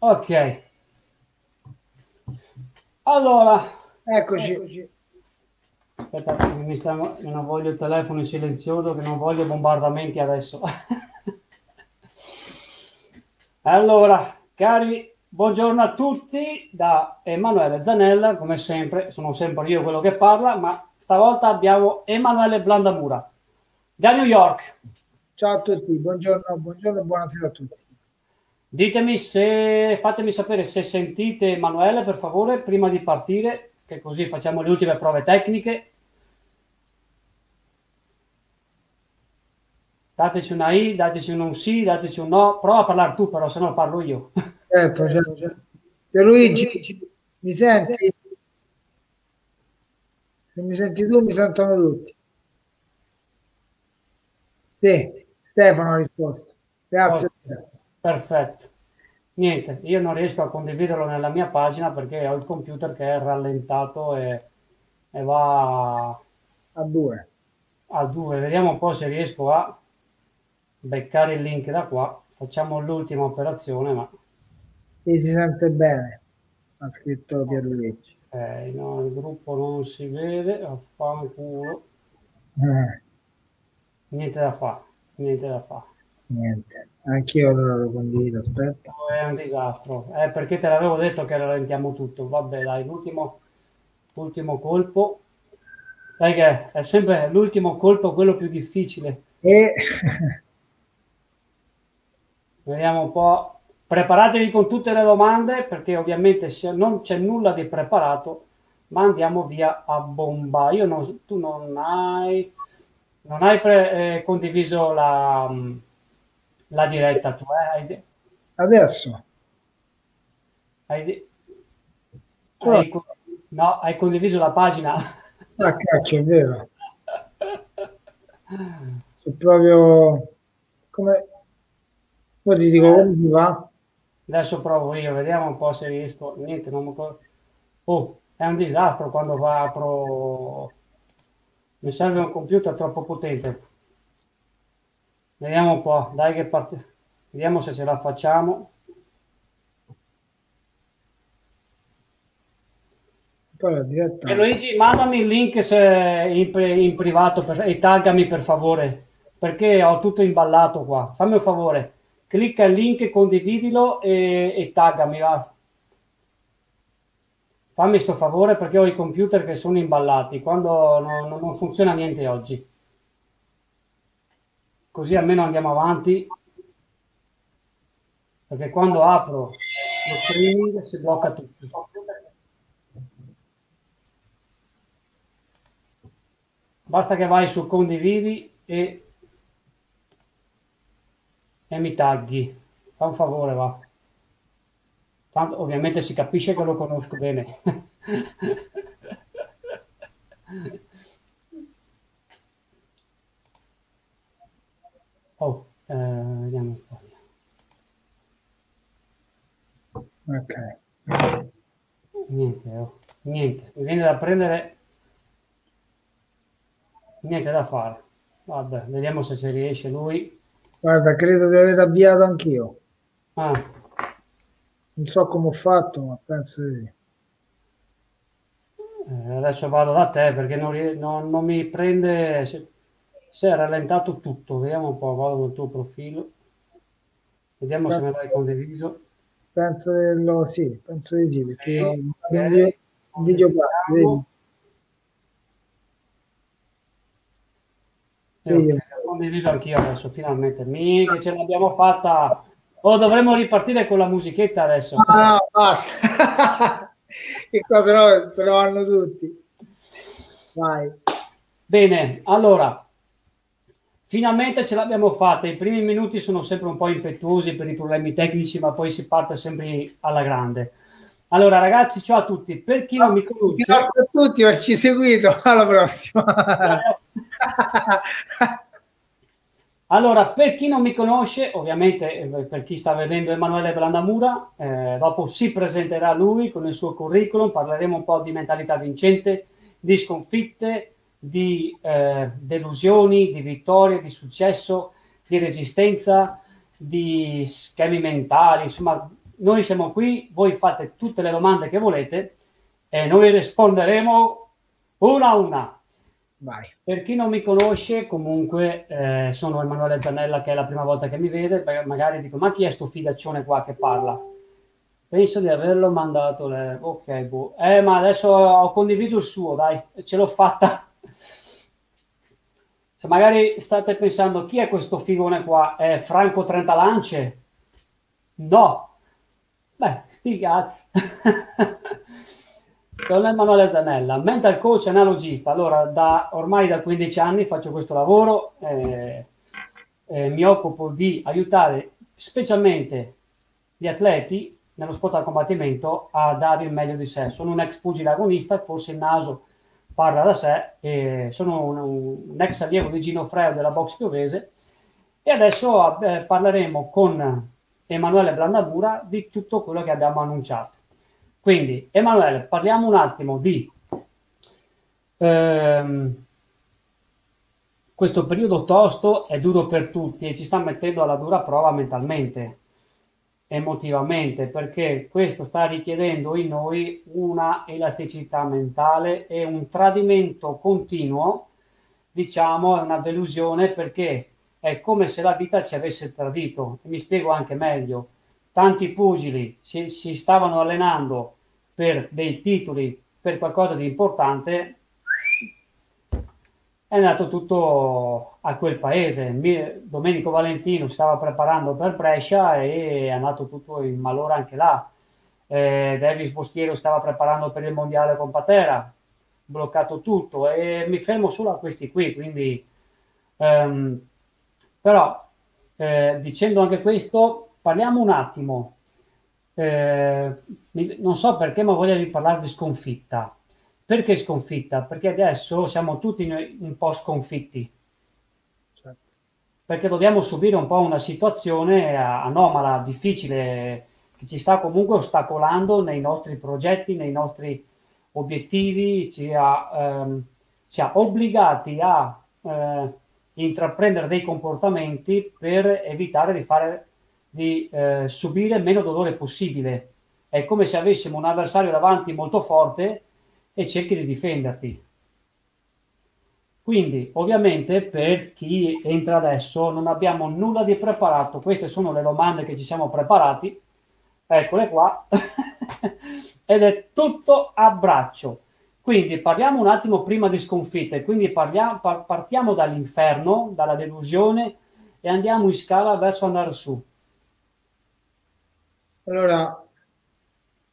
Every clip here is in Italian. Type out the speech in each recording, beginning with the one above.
Ok. Allora, eccoci. eccoci. Aspetta, mi sta, non voglio il telefono in silenzioso, che non voglio bombardamenti adesso. allora, cari, buongiorno a tutti da Emanuele Zanella, come sempre, sono sempre io quello che parla, ma stavolta abbiamo Emanuele Blandamura da New York. Ciao a tutti, buongiorno, buongiorno e buonasera a tutti. Ditemi se, fatemi sapere se sentite Emanuele per favore prima di partire, che così facciamo le ultime prove tecniche Dateci una I, dateci un sì, dateci un no. Prova a parlare tu, però, se no parlo io. Certo, certo. certo. Luigi, mi senti? Se mi senti tu, mi sentono tutti. Sì, Stefano ha risposto. Grazie. Oh, perfetto. Niente, io non riesco a condividerlo nella mia pagina perché ho il computer che è rallentato e, e va a due. A due. Vediamo un po' se riesco a beccare il link da qua, facciamo l'ultima operazione, ma... E si sente bene, ha scritto Pierluigi. Ok, no, il gruppo non si vede, affanculo. Eh. Niente da fare, niente da fare. Niente, anch'io lo condivido, aspetta. È un disastro, eh, perché te l'avevo detto che rallentiamo tutto. Vabbè, dai, l'ultimo, l'ultimo colpo. Sai che è sempre l'ultimo colpo quello più difficile. E Vediamo un po'. Preparatevi con tutte le domande perché ovviamente non c'è nulla di preparato, ma andiamo via a bomba. Io non, tu non hai, non hai pre, eh, condiviso la, la, diretta, tu eh? hai, Adesso. Hai, hai, no, hai condiviso la pagina. Ah, cacchio, è vero. Sono proprio come poi ti dico come si va. Adesso provo io, vediamo un po' se riesco. Niente, non mi... Oh, è un disastro quando va apro... Mi serve un computer troppo potente. Vediamo un po', dai che parte... Vediamo se ce la facciamo. E Luigi, mandami il link se in, in privato per, e taggami per favore, perché ho tutto imballato qua. Fammi un favore clicca il link, condividilo e, e taggami. Va. Fammi questo favore perché ho i computer che sono imballati quando non, non funziona niente oggi. Così almeno andiamo avanti. Perché quando apro lo streaming si blocca tutto. Basta che vai su condividi e e mi tagghi. Fa un favore, va. Tanto, ovviamente si capisce che lo conosco bene. oh, eh, vediamo un po'. Ok. Niente, oh. niente. Mi viene da prendere... Niente da fare. Vabbè, vediamo se si riesce lui. Guarda, credo di aver avviato anch'io. Ah. Non so come ho fatto, ma penso di eh, adesso vado da te perché non, non, non mi prende... Si è rallentato tutto. Vediamo un po', vado nel tuo profilo. Vediamo penso, se me l'hai condiviso. Penso di lo, sì, penso di sì, perché eh, okay. un video, parte, vedi? Vedi? condiviso anch'io adesso, finalmente. Mi, che ce l'abbiamo fatta. O oh, dovremmo ripartire con la musichetta adesso. No, no basta. che cosa no, se lo hanno tutti. Vai. Bene, allora, finalmente ce l'abbiamo fatta. I primi minuti sono sempre un po' impetuosi per i problemi tecnici, ma poi si parte sempre alla grande. Allora, ragazzi, ciao a tutti. Per chi non mi conosce, grazie a tutti per averci seguito. Alla prossima. Allora, per chi non mi conosce, ovviamente eh, per chi sta vedendo Emanuele Blandamura, eh, dopo si presenterà lui con il suo curriculum, parleremo un po' di mentalità vincente, di sconfitte, di eh, delusioni, di vittorie, di successo, di resistenza, di schemi mentali, insomma noi siamo qui, voi fate tutte le domande che volete e noi risponderemo una a una. Vai. Per chi non mi conosce, comunque eh, sono Emanuele Zanella, che è la prima volta che mi vede, magari dico, ma chi è sto figaccione qua che parla? Penso di averlo mandato. Le... Ok, boh. Eh, ma adesso ho condiviso il suo, dai, ce l'ho fatta. Se magari state pensando chi è questo figone qua? È Franco Trentalance? No. Beh, sti cazzi. Sono Emanuele Danella, mental coach analogista. Allora, da, ormai da 15 anni faccio questo lavoro, eh, eh, mi occupo di aiutare specialmente gli atleti nello sport al combattimento a dare il meglio di sé. Sono un ex pugile agonista, forse il naso parla da sé, e sono un, un ex allievo di Gino Freo della Box Piovese e adesso eh, parleremo con Emanuele Blandamura di tutto quello che abbiamo annunciato. Quindi, Emanuele, parliamo un attimo di ehm, questo periodo tosto, è duro per tutti e ci sta mettendo alla dura prova mentalmente, emotivamente, perché questo sta richiedendo in noi una elasticità mentale e un tradimento continuo, diciamo, è una delusione perché è come se la vita ci avesse tradito. E mi spiego anche meglio. Tanti pugili si, si stavano allenando per dei titoli, per qualcosa di importante, è andato tutto a quel paese. Domenico Valentino stava preparando per Brescia e è andato tutto in malora anche là. Eh, Davis Boschiero stava preparando per il mondiale con Patera, bloccato tutto e mi fermo solo a questi qui. Quindi, ehm, però, eh, dicendo anche questo, parliamo un attimo eh, non so perché, ma voglio parlare di sconfitta. Perché sconfitta? Perché adesso siamo tutti un po' sconfitti. Perché dobbiamo subire un po' una situazione anomala, difficile, che ci sta comunque ostacolando nei nostri progetti, nei nostri obiettivi, ci ha, ehm, ci ha obbligati a eh, intraprendere dei comportamenti per evitare di fare di eh, subire meno dolore possibile. È come se avessimo un avversario davanti molto forte e cerchi di difenderti. Quindi, ovviamente, per chi entra adesso non abbiamo nulla di preparato. Queste sono le domande che ci siamo preparati. Eccole qua. Ed è tutto a braccio. Quindi parliamo un attimo prima di sconfitte. Quindi parliamo, partiamo dall'inferno, dalla delusione e andiamo in scala verso andare su. Allora,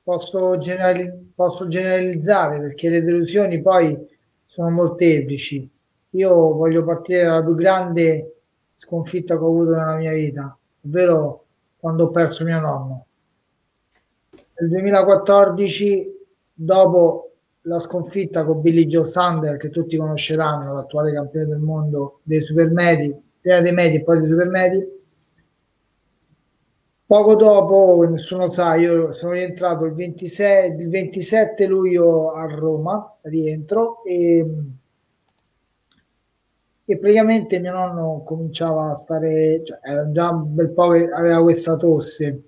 posso, generali- posso generalizzare perché le delusioni poi sono molteplici. Io voglio partire dalla più grande sconfitta che ho avuto nella mia vita, ovvero quando ho perso mio nonno. Nel 2014, dopo la sconfitta con Billy Joe Sander, che tutti conosceranno, l'attuale campione del mondo dei supermedi, prima dei medi e poi dei supermedi, Poco dopo, nessuno sa, io sono rientrato il, 26, il 27 luglio a Roma, rientro, e, e praticamente mio nonno cominciava a stare, cioè era già un bel po' che aveva questa tosse.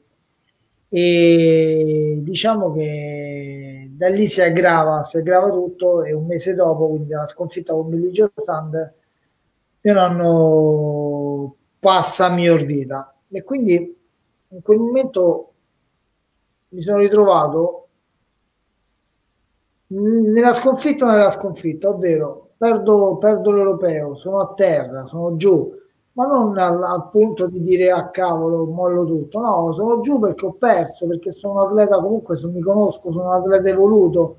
E diciamo che da lì si aggrava, si aggrava tutto e un mese dopo, quindi la sconfitta con Billy Joe Sand, mio nonno passa a miglior vita. E quindi in quel momento mi sono ritrovato nella sconfitta nella sconfitta, ovvero perdo, perdo l'europeo, sono a terra, sono giù, ma non al, al, punto di dire a ah, cavolo, mollo tutto, no, sono giù perché ho perso, perché sono un atleta comunque, se mi conosco, sono un atleta evoluto.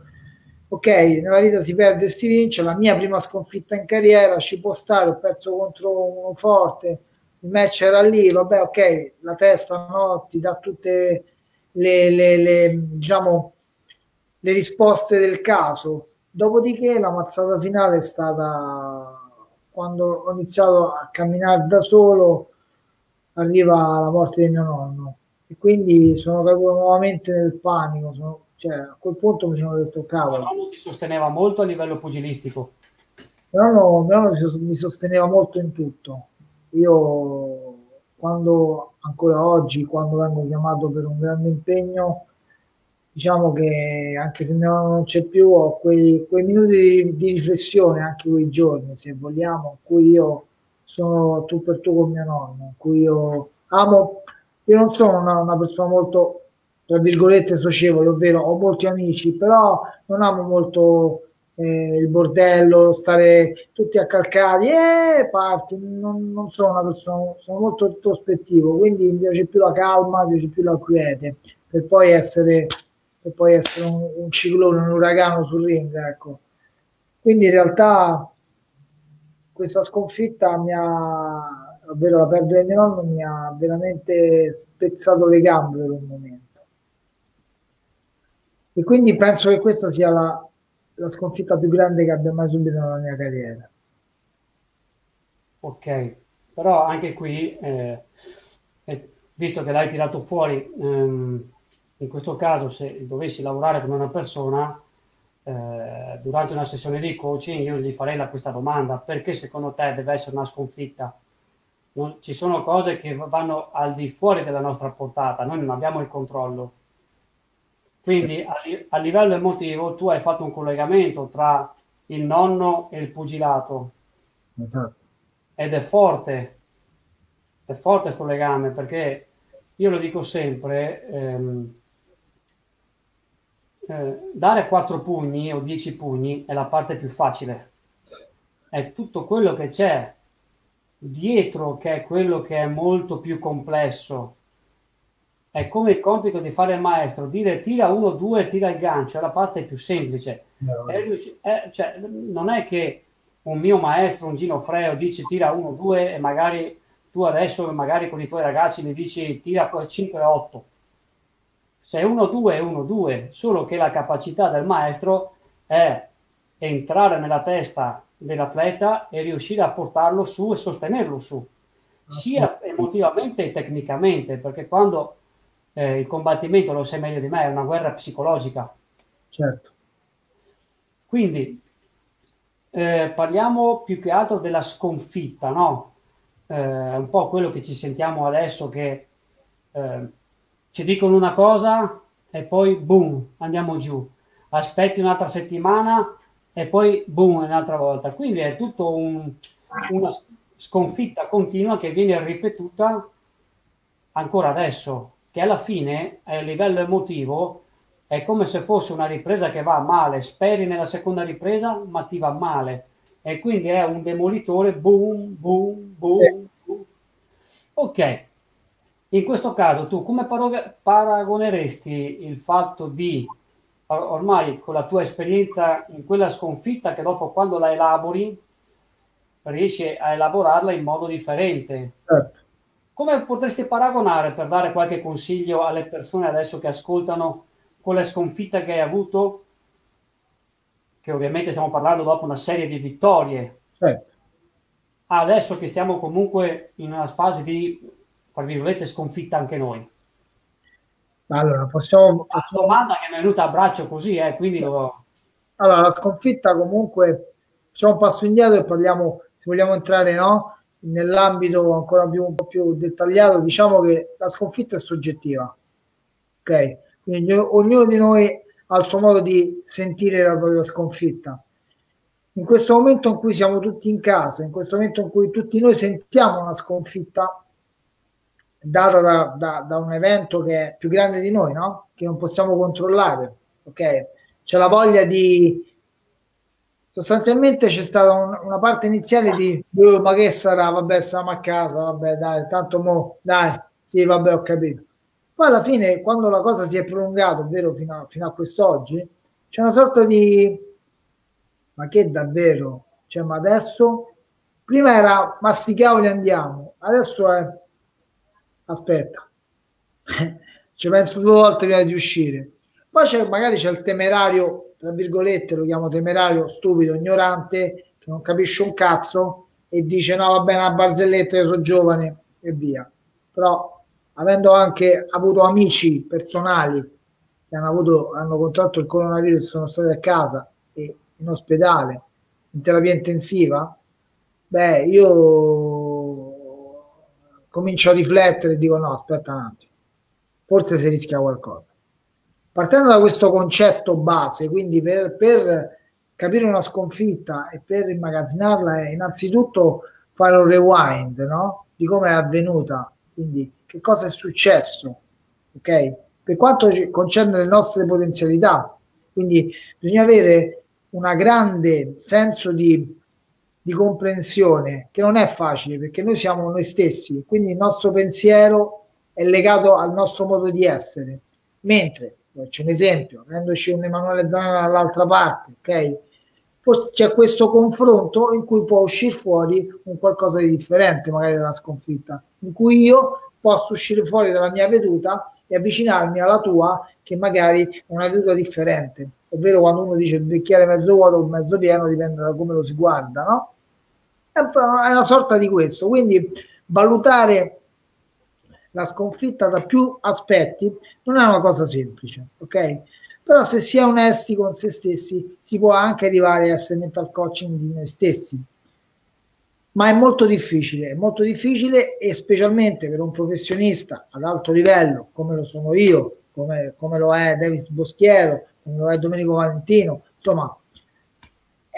Ok, nella vita si perde e si vince, la mia prima sconfitta in carriera ci può stare, ho perso contro uno forte, il match era lì, vabbè, ok, la testa no, ti dà tutte le, le, le, diciamo, le risposte del caso. Dopodiché la mazzata finale è stata quando ho iniziato a camminare da solo, arriva la morte di mio nonno. E quindi sono caduto nuovamente nel panico. Sono, cioè, a quel punto mi sono detto, cavolo. Mio nonno ti sosteneva molto a livello pugilistico. Mio nonno, mio nonno mi sosteneva molto in tutto io quando ancora oggi, quando vengo chiamato per un grande impegno, diciamo che anche se non c'è più, ho quei, quei minuti di, di, riflessione, anche quei giorni, se vogliamo, in cui io sono tu per tu con mio nonno, in cui io amo, io non sono una, una persona molto, tra virgolette, socievole, ovvero ho molti amici, però non amo molto eh, il bordello, stare tutti accalcati, eh, parti, non, non, sono una persona, sono molto introspettivo, quindi mi piace più la calma, mi piace più la quiete, per poi essere, per poi essere un, un ciclone, un uragano sul ring, ecco. Quindi in realtà questa sconfitta mi ha, ovvero la perdita di mio nonno, mi ha veramente spezzato le gambe per un momento. E quindi penso che questa sia la, la sconfitta più grande che abbia mai subito nella mia carriera. Ok, però anche qui, eh, eh, visto che l'hai tirato fuori, ehm, in questo caso se dovessi lavorare con una persona, eh, durante una sessione di coaching io gli farei la, questa domanda, perché secondo te deve essere una sconfitta? Non, ci sono cose che vanno al di fuori della nostra portata, noi non abbiamo il controllo quindi a, a, livello emotivo tu hai fatto un collegamento tra il nonno e il pugilato. Esatto. Ed è forte, è forte questo legame perché io lo dico sempre, ehm, eh, dare quattro pugni o dieci pugni è la parte più facile. È tutto quello che c'è dietro che è quello che è molto più complesso è come il compito di fare il maestro, dire tira uno, due, tira il gancio, è la parte più semplice. No. È, è, cioè, non è che un mio maestro, un Gino Freo, dice tira uno, due e magari tu adesso magari con i tuoi ragazzi mi dici tira 5 8. Se è 1 2 è 1 2, solo che la capacità del maestro è entrare nella testa dell'atleta e riuscire a portarlo su e sostenerlo su, sia emotivamente che tecnicamente, perché quando eh, il combattimento, lo sai meglio di me, è una guerra psicologica. Certo. Quindi eh, parliamo più che altro della sconfitta, no? Eh, un po' quello che ci sentiamo adesso che eh, ci dicono una cosa e poi boom, andiamo giù. Aspetti un'altra settimana e poi boom, un'altra volta. Quindi è tutto un, una sconfitta continua che viene ripetuta ancora adesso che alla fine a livello emotivo è come se fosse una ripresa che va male, speri nella seconda ripresa ma ti va male e quindi è un demolitore boom, boom, boom, boom. Ok, in questo caso tu come paragoneresti il fatto di ormai con la tua esperienza in quella sconfitta che dopo quando la elabori riesci a elaborarla in modo differente? Certo come potresti paragonare per dare qualche consiglio alle persone adesso che ascoltano con la sconfitta che hai avuto? Che ovviamente stiamo parlando dopo una serie di vittorie. Certo. Adesso che stiamo comunque in una fase di, tra virgolette, sconfitta anche noi. Allora, possiamo... La domanda che mi è venuta a braccio così, eh, quindi lo... Allora, la sconfitta comunque, facciamo un passo indietro e parliamo, se vogliamo entrare, no? nell'ambito ancora più, un po' più dettagliato, diciamo che la sconfitta è soggettiva. Ok? Quindi ognuno di noi ha il suo modo di sentire la propria sconfitta. In questo momento in cui siamo tutti in casa, in questo momento in cui tutti noi sentiamo una sconfitta data da, da, da un evento che è più grande di noi, no? che non possiamo controllare, ok? C'è la voglia di, sostanzialmente c'è stata un, una parte iniziale di oh, ma che sarà, vabbè, stiamo a casa, vabbè, dai, tanto mo, dai, sì, vabbè, ho capito. Poi alla fine, quando la cosa si è prolungata, ovvero fino a, fino a quest'oggi, c'è una sorta di ma che davvero? Cioè, ma adesso prima era masticavoli andiamo, adesso è aspetta, ci penso due volte prima di uscire. Poi c'è, magari c'è il temerario tra virgolette, lo chiamo temerario, stupido, ignorante, che non capisce un cazzo e dice no, va bene, una barzelletta, sono giovane e via. Però avendo anche avuto amici personali che hanno, avuto, hanno contratto il coronavirus, sono stati a casa e in ospedale, in terapia intensiva, beh, io comincio a riflettere e dico no, aspetta un attimo, forse si rischia qualcosa. Partendo da questo concetto base, quindi per, per capire una sconfitta e per immagazzinarla è innanzitutto fare un rewind no? di come è avvenuta, quindi che cosa è successo, ok? Per quanto concerne le nostre potenzialità, quindi bisogna avere un grande senso di di comprensione che non è facile perché noi siamo noi stessi, quindi il nostro pensiero è legato al nostro modo di essere. Mentre, faccio un esempio, avendoci un Emanuele Zanella dall'altra parte, ok? C'è questo confronto in cui può uscire fuori un qualcosa di differente, magari dalla sconfitta, in cui io posso uscire fuori dalla mia veduta e avvicinarmi alla tua, che magari è una veduta differente. Ovvero quando uno dice il bicchiere mezzo vuoto o mezzo pieno, dipende da come lo si guarda, no? È una sorta di questo. Quindi valutare la sconfitta da più aspetti non è una cosa semplice, ok? Però se si è onesti con se stessi si può anche arrivare a essere mental coaching di noi stessi. Ma è molto difficile, è molto difficile e specialmente per un professionista ad alto livello come lo sono io, come, come lo è Davis Boschiero, come lo è Domenico Valentino, insomma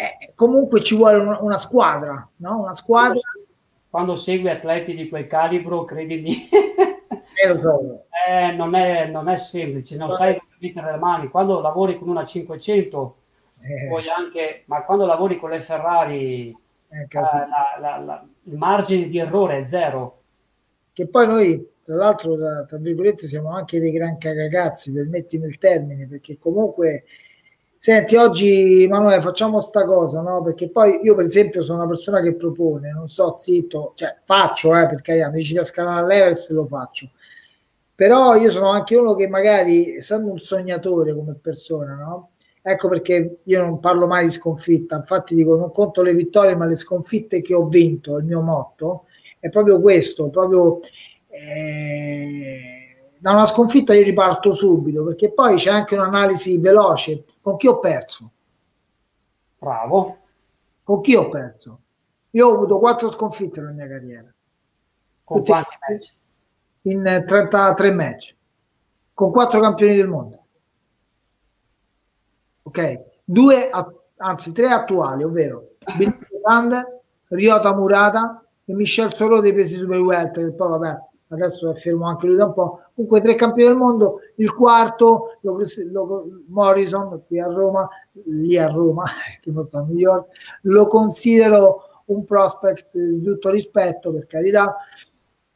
eh, comunque ci vuole una, una squadra, no? Una squadra. Quando segui atleti di quel calibro, credimi, eh, eh, non, è, non, è, semplice, non sai dove mettere le mani. Quando lavori con una 500, eh. puoi anche, ma quando lavori con le Ferrari, eh, la, la, la, il margine di errore è zero. Che poi noi, tra l'altro, tra, tra virgolette, siamo anche dei gran cagagazzi, permettimi il termine, perché comunque Senti, oggi Emanuele facciamo sta cosa, no? Perché poi io per esempio sono una persona che propone, non so, zitto, cioè faccio, eh, perché mi dici da scalare all'Everest lo faccio. Però io sono anche uno che magari, essendo un sognatore come persona, no? Ecco perché io non parlo mai di sconfitta, infatti dico non conto le vittorie, ma le sconfitte che ho vinto, il mio motto è proprio questo, proprio eh, da una sconfitta io riparto subito, perché poi c'è anche un'analisi veloce con chi ho perso. Bravo. Con chi ho perso? Io ho avuto quattro sconfitte nella mia carriera. Con Tutti quanti match? In 33 match. Con quattro campioni del mondo. Ok? Due, anzi tre attuali, ovvero Benito Sander, Ryota Murata e Michel Soro dei pesi super welter, che poi vabbè adesso è fermo anche lui da un po', comunque tre campioni del mondo, il quarto lo, lo, Morrison qui a Roma, lì a Roma, che non sta a New York, lo considero un prospect di tutto rispetto per carità,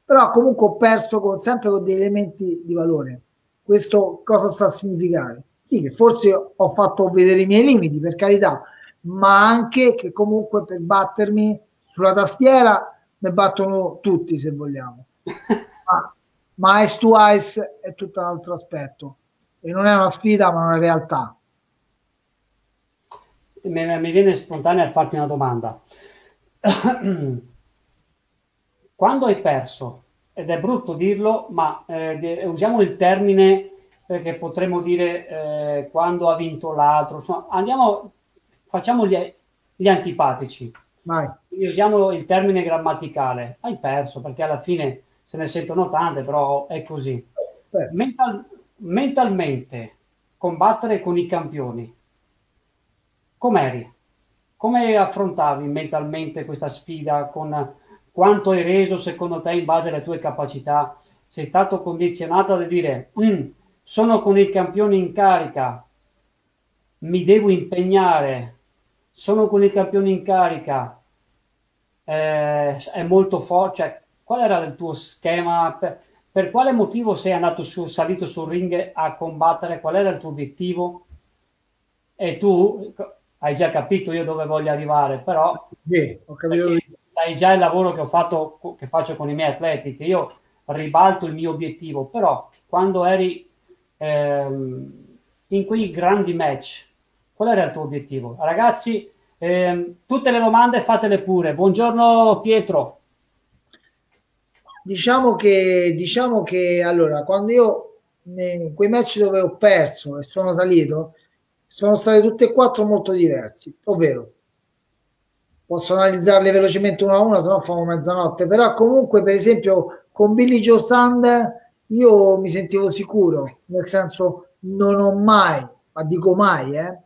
però comunque ho perso con, sempre con degli elementi di valore. Questo cosa sta a significare? Sì, che forse ho fatto vedere i miei limiti, per carità, ma anche che comunque per battermi sulla tastiera ne battono tutti se vogliamo ma, Ice to Ice è tutto un altro aspetto e non è una sfida ma una realtà. Mi, mi viene spontanea a farti una domanda. Quando hai perso, ed è brutto dirlo, ma eh, usiamo il termine perché potremmo dire eh, quando ha vinto l'altro, insomma, andiamo, facciamo gli, gli antipatici. Vai. Usiamo il termine grammaticale. Hai perso perché alla fine se ne sentono tante, però è così. Mental, mentalmente, combattere con i campioni, com'eri? Come affrontavi mentalmente questa sfida? Con quanto hai reso secondo te in base alle tue capacità? Sei stato condizionato a dire mm, sono con il campione in carica, mi devo impegnare, sono con il campione in carica, eh, è molto forte, cioè qual era il tuo schema? Per, per quale motivo sei andato su, salito sul ring a combattere? Qual era il tuo obiettivo? E tu hai già capito io dove voglio arrivare, però sì, ho capito. sai già il lavoro che ho fatto, che faccio con i miei atleti, che io ribalto il mio obiettivo, però quando eri ehm, in quei grandi match, qual era il tuo obiettivo? Ragazzi, ehm, tutte le domande fatele pure. Buongiorno Pietro. Diciamo che, diciamo che allora, quando io in quei match dove ho perso e sono salito, sono stati tutti e quattro molto diversi, ovvero posso analizzarli velocemente uno a uno, se no famo mezzanotte, però comunque per esempio con Billy Joe Sander io mi sentivo sicuro, nel senso non ho mai, ma dico mai, eh,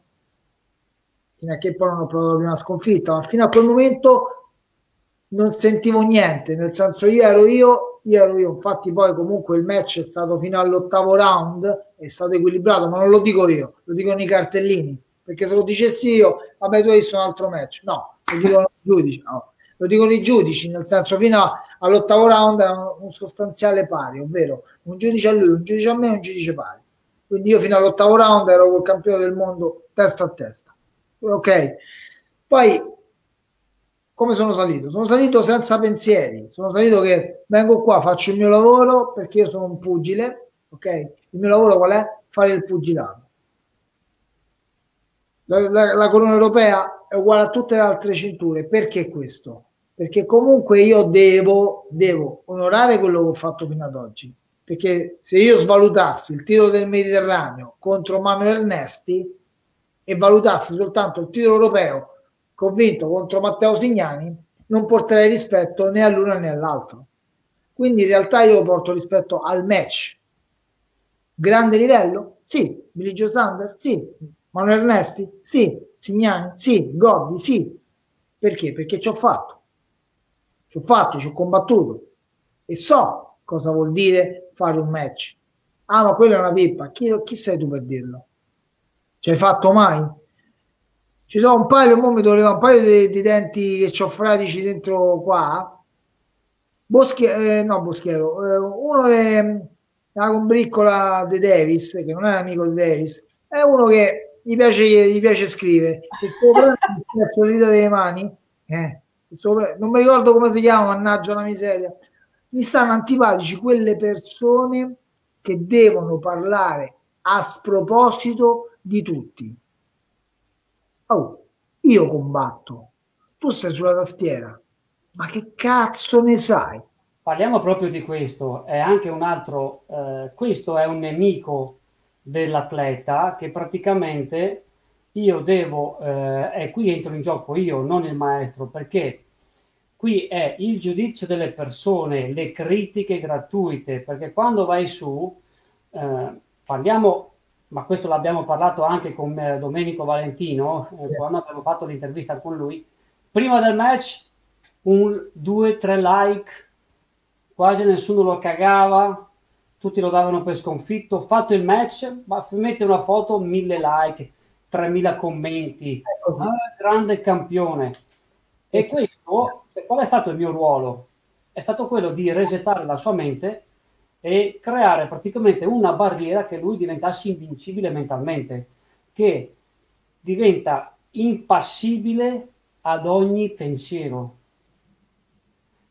fino a che poi non ho provato la prima sconfitta, ma fino a quel momento non sentivo niente, nel senso io ero io, io ero io, infatti poi comunque il match è stato fino all'ottavo round, è stato equilibrato, ma non lo dico io, lo dicono i cartellini, perché se lo dicessi io, vabbè tu hai visto un altro match, no, lo dicono i giudici, no. lo dicono i giudici, nel senso fino all'ottavo round è un, sostanziale pari, ovvero un giudice a lui, un giudice a me, un giudice pari. Quindi io fino all'ottavo round ero col campione del mondo testa a testa. Ok, poi come sono salito? Sono salito senza pensieri, sono salito che vengo qua, faccio il mio lavoro perché io sono un pugile, ok? Il mio lavoro qual è? Fare il pugilato. La, la, la corona europea è uguale a tutte le altre cinture, perché questo? Perché comunque io devo, devo onorare quello che ho fatto fino ad oggi, perché se io svalutassi il titolo del Mediterraneo contro Manuel Nesti e valutassi soltanto il titolo europeo convinto contro Matteo Signani, non porterei rispetto né all'uno né all'altro. Quindi in realtà io porto rispetto al match. Grande livello? Sì. Billy Joe Sander? Sì. Manuel Ernesti? Sì. Signani? Sì. Gobbi? Sì. Perché? Perché ci ho fatto. Ci ho fatto, ci ho combattuto e so cosa vuol dire fare un match. Ah, ma quella è una pippa. Chi, chi sei tu per dirlo? Ci hai fatto mai? Ci sono un paio, mo mi un paio di, di denti che ho fradici dentro qua. Boschiero, eh, no Boschiero, eh, uno è la combriccola di Davis, che non è amico di Davis, è uno che gli piace, gli piace scrivere. Sopra il dita delle mani, eh, sopra, non mi ricordo come si chiama, mannaggia la miseria. Mi stanno antipatici quelle persone che devono parlare a sproposito di tutti Oh, io combatto, tu stai sulla tastiera, ma che cazzo ne sai? Parliamo proprio di questo, è anche un altro, eh, questo è un nemico dell'atleta che praticamente io devo, eh, e qui entro in gioco io, non il maestro, perché qui è il giudizio delle persone, le critiche gratuite, perché quando vai su, eh, parliamo ma questo l'abbiamo parlato anche con eh, Domenico Valentino eh, quando abbiamo fatto l'intervista con lui. Prima del match, un, due, tre like, quasi nessuno lo cagava, tutti lo davano per sconfitto. Fatto il match, ma mette una foto, mille like, 3000 commenti, ah, grande campione. E questo, qual è stato il mio ruolo? È stato quello di resettare la sua mente e creare praticamente una barriera che lui diventasse invincibile mentalmente, che diventa impassibile ad ogni pensiero.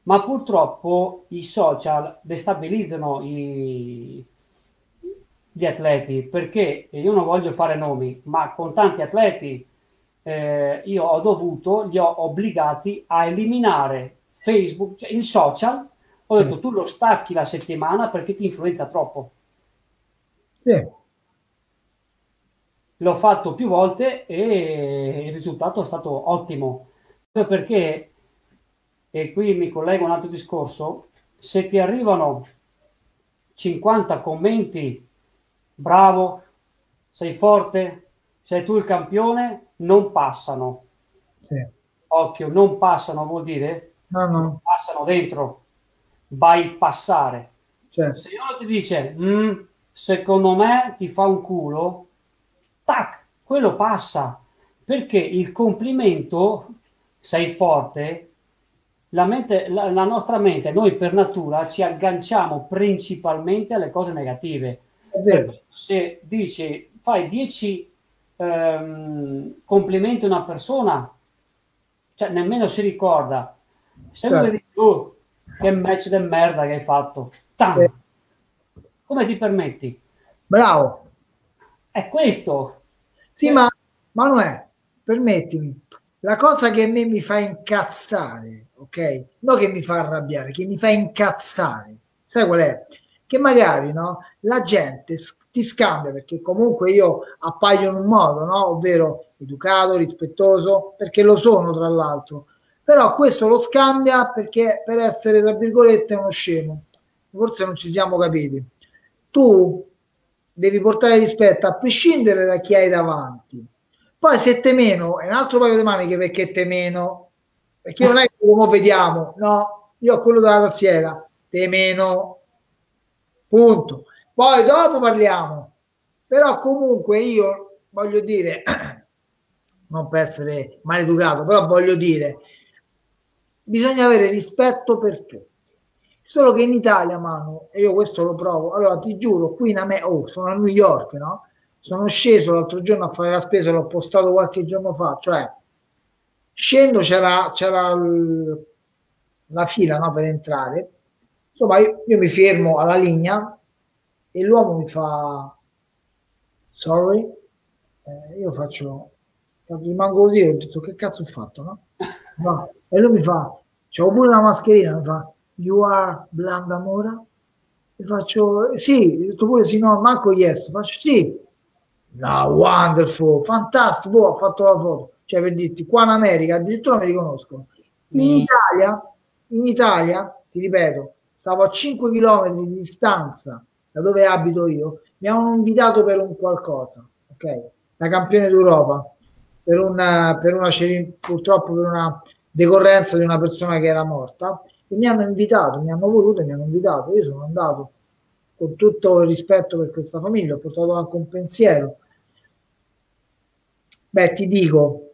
Ma purtroppo i social destabilizzano i, gli atleti perché io non voglio fare nomi, ma con tanti atleti eh, io ho dovuto, li ho obbligati a eliminare Facebook, cioè il social ho detto tu lo stacchi la settimana perché ti influenza troppo. Sì. L'ho fatto più volte e il risultato è stato ottimo. Perché, e qui mi collego a un altro discorso, se ti arrivano 50 commenti, bravo, sei forte, sei tu il campione, non passano. Sì. Occhio, non passano vuol dire no, no. passano dentro bypassare. Certo. Se uno ti dice, mm, secondo me ti fa un culo, tac, quello passa. Perché il complimento, sei forte, la, mente, la, la nostra mente, noi per natura ci agganciamo principalmente alle cose negative. Se dici, fai 10 ehm, complimenti a una persona, cioè nemmeno si ricorda. Se certo. dici, oh, che match del merda che hai fatto. Eh. Come ti permetti? Bravo. È questo. Sì, ma Manuè, permettimi, la cosa che a me mi fa incazzare, ok? Non che mi fa arrabbiare, che mi fa incazzare. Sai qual è? Che magari no, la gente ti scambia perché comunque io appaio in un modo, no? ovvero educato, rispettoso, perché lo sono tra l'altro però questo lo scambia perché per essere tra virgolette uno scemo forse non ci siamo capiti. Tu devi portare rispetto a prescindere da chi hai davanti. Poi se te meno è un altro paio di maniche perché te meno, perché non è come vediamo, no, io ho quello della tastiera, te meno, punto. Poi dopo parliamo, però comunque io voglio dire, non per essere maleducato, però voglio dire, bisogna avere rispetto per tutti. Solo che in Italia, Manu, e io questo lo provo, allora ti giuro, qui in America, oh, sono a New York, no? Sono sceso l'altro giorno a fare la spesa, l'ho postato qualche giorno fa, cioè scendo, c'era, c'era la fila no, per entrare, insomma io, io mi fermo alla linea e l'uomo mi fa sorry, eh, io faccio, rimango così, ho detto che cazzo ho fatto, no? No. E lui mi fa, c'ho pure una mascherina, mi fa, you are Blandamora? E faccio, sì, ho detto pure sì, no, manco yes, faccio sì, no, wonderful, fantastico, boh, ha fatto la foto, cioè per dirti, qua in America addirittura mi riconoscono. In mm. Italia, in Italia, ti ripeto, stavo a 5 km di distanza da dove abito io, mi hanno invitato per un qualcosa, ok? Da campione d'Europa, per una, per una purtroppo per una decorrenza di una persona che era morta e mi hanno invitato, mi hanno voluto e mi hanno invitato. Io sono andato con tutto il rispetto per questa famiglia, ho portato anche un pensiero. Beh, ti dico,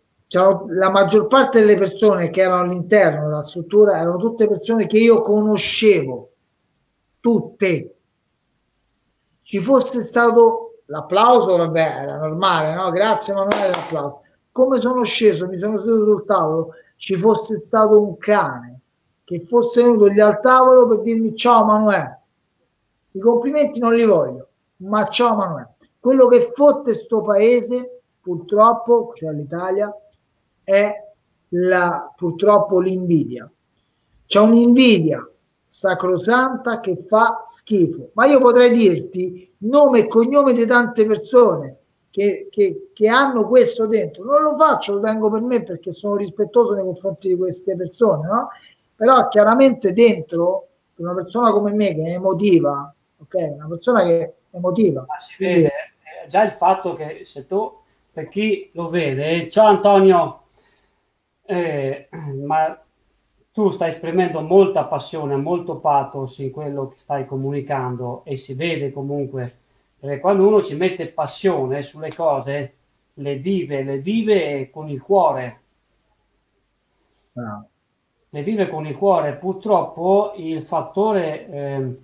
la maggior parte delle persone che erano all'interno della struttura erano tutte persone che io conoscevo, tutte. Ci fosse stato l'applauso, vabbè, era normale, no? Grazie Emanuele, l'applauso. Come sono sceso, mi sono seduto sul tavolo, ci fosse stato un cane che fosse venuto lì al tavolo per dirmi ciao Manuel. I complimenti non li voglio, ma ciao Manuel. Quello che fotte sto paese, purtroppo, cioè l'Italia, è la, purtroppo l'invidia. C'è un'invidia sacrosanta che fa schifo. Ma io potrei dirti nome e cognome di tante persone che, che, che, hanno questo dentro. Non lo faccio, lo tengo per me perché sono rispettoso nei confronti di queste persone, no? Però chiaramente dentro una persona come me che è emotiva, ok? Una persona che è emotiva. Ma si vede eh, già il fatto che se tu, per chi lo vede, ciao Antonio, eh, ma tu stai esprimendo molta passione, molto pathos in quello che stai comunicando e si vede comunque perché quando uno ci mette passione sulle cose, le vive, le vive con il cuore. No. Le vive con il cuore. Purtroppo il fattore eh,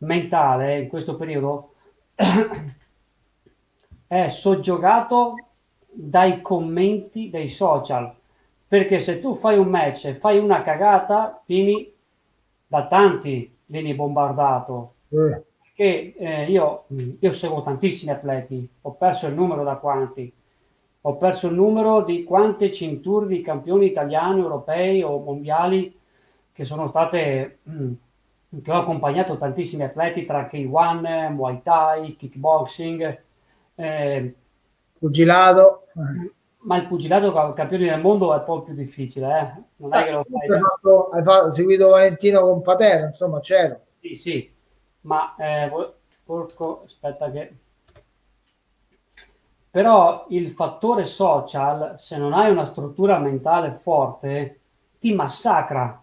mentale in questo periodo è soggiogato dai commenti dei social. Perché se tu fai un match e fai una cagata, vieni da tanti, vieni bombardato. Eh che eh, io, io seguo tantissimi atleti, ho perso il numero da quanti, ho perso il numero di quante cinture di campioni italiani, europei o mondiali che sono state, mh, che ho accompagnato tantissimi atleti tra K1, Muay Thai, kickboxing, eh, pugilato. Ma il pugilato campioni del mondo è un po' più difficile, eh? non è che lo fai. Hai, fatto, hai fatto, seguito Valentino con Patera, insomma, c'ero. Sì, sì, ma eh, porco, aspetta che... Però il fattore social, se non hai una struttura mentale forte, ti massacra.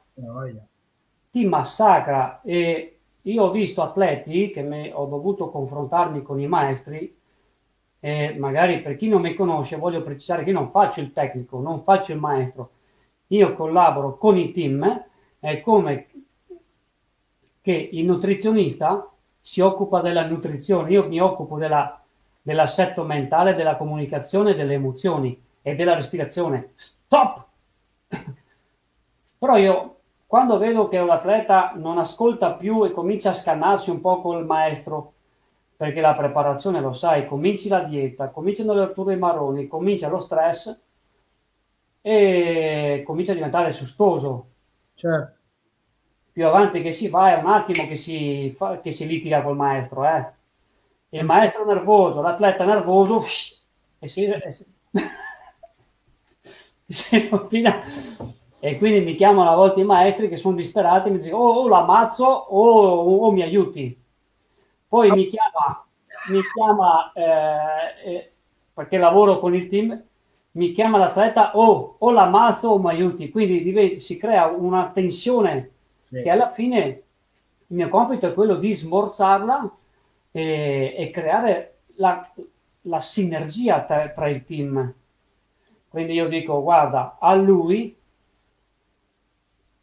Ti massacra. E io ho visto atleti che mi, ho dovuto confrontarmi con i maestri e magari per chi non mi conosce voglio precisare che io non faccio il tecnico, non faccio il maestro. Io collaboro con i team, è come che il nutrizionista si occupa della nutrizione, io mi occupo della, dell'assetto mentale, della comunicazione, delle emozioni e della respirazione. Stop! Però io quando vedo che un atleta non ascolta più e comincia a scannarsi un po' col maestro, perché la preparazione lo sai, cominci la dieta, cominciano le rotture marroni, comincia lo stress e comincia a diventare sustoso. Certo più avanti che si va è un attimo che si, fa, che si litiga col maestro. Eh. Il maestro nervoso, l'atleta nervoso, e si, e si, si E quindi mi chiamano a volte i maestri che sono disperati mi dicono o, oh, l'ammazzo o, o, mi aiuti. Poi mi chiama, mi chiama eh, eh, perché lavoro con il team, mi chiama l'atleta o, o l'ammazzo o mi aiuti. Quindi si crea una tensione che alla fine il mio compito è quello di smorzarla e, e creare la, la sinergia tra, tra il team. Quindi io dico, guarda, a lui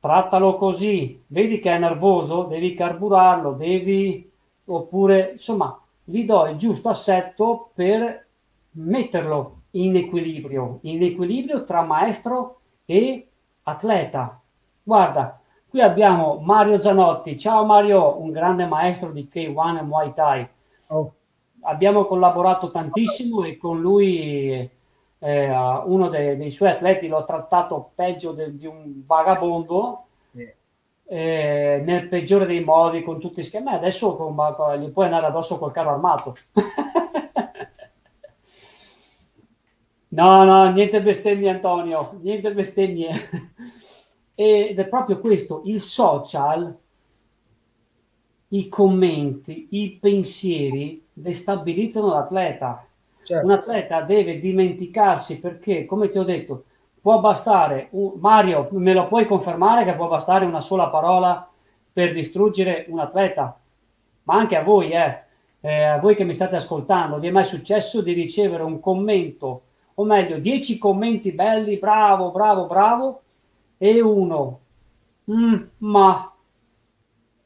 trattalo così, vedi che è nervoso, devi carburarlo, devi, oppure, insomma, gli do il giusto assetto per metterlo in equilibrio, in equilibrio tra maestro e atleta. Guarda, qui abbiamo Mario Zanotti. Ciao Mario, un grande maestro di K1 e Muay Thai. Oh. Abbiamo collaborato tantissimo e con lui eh, uno dei, dei, suoi atleti l'ho trattato peggio de, di un vagabondo yeah. eh, nel peggiore dei modi con tutti i schemi adesso con, gli puoi andare addosso col carro armato no no niente bestemmie Antonio niente bestemmie ed è proprio questo il social i commenti i pensieri destabilizzano l'atleta Certo. Un atleta deve dimenticarsi perché, come ti ho detto, può bastare, un... Mario, me lo puoi confermare che può bastare una sola parola per distruggere un atleta? Ma anche a voi, eh, eh, a voi che mi state ascoltando, vi è mai successo di ricevere un commento, o meglio, dieci commenti belli, bravo, bravo, bravo, e uno, mm, ma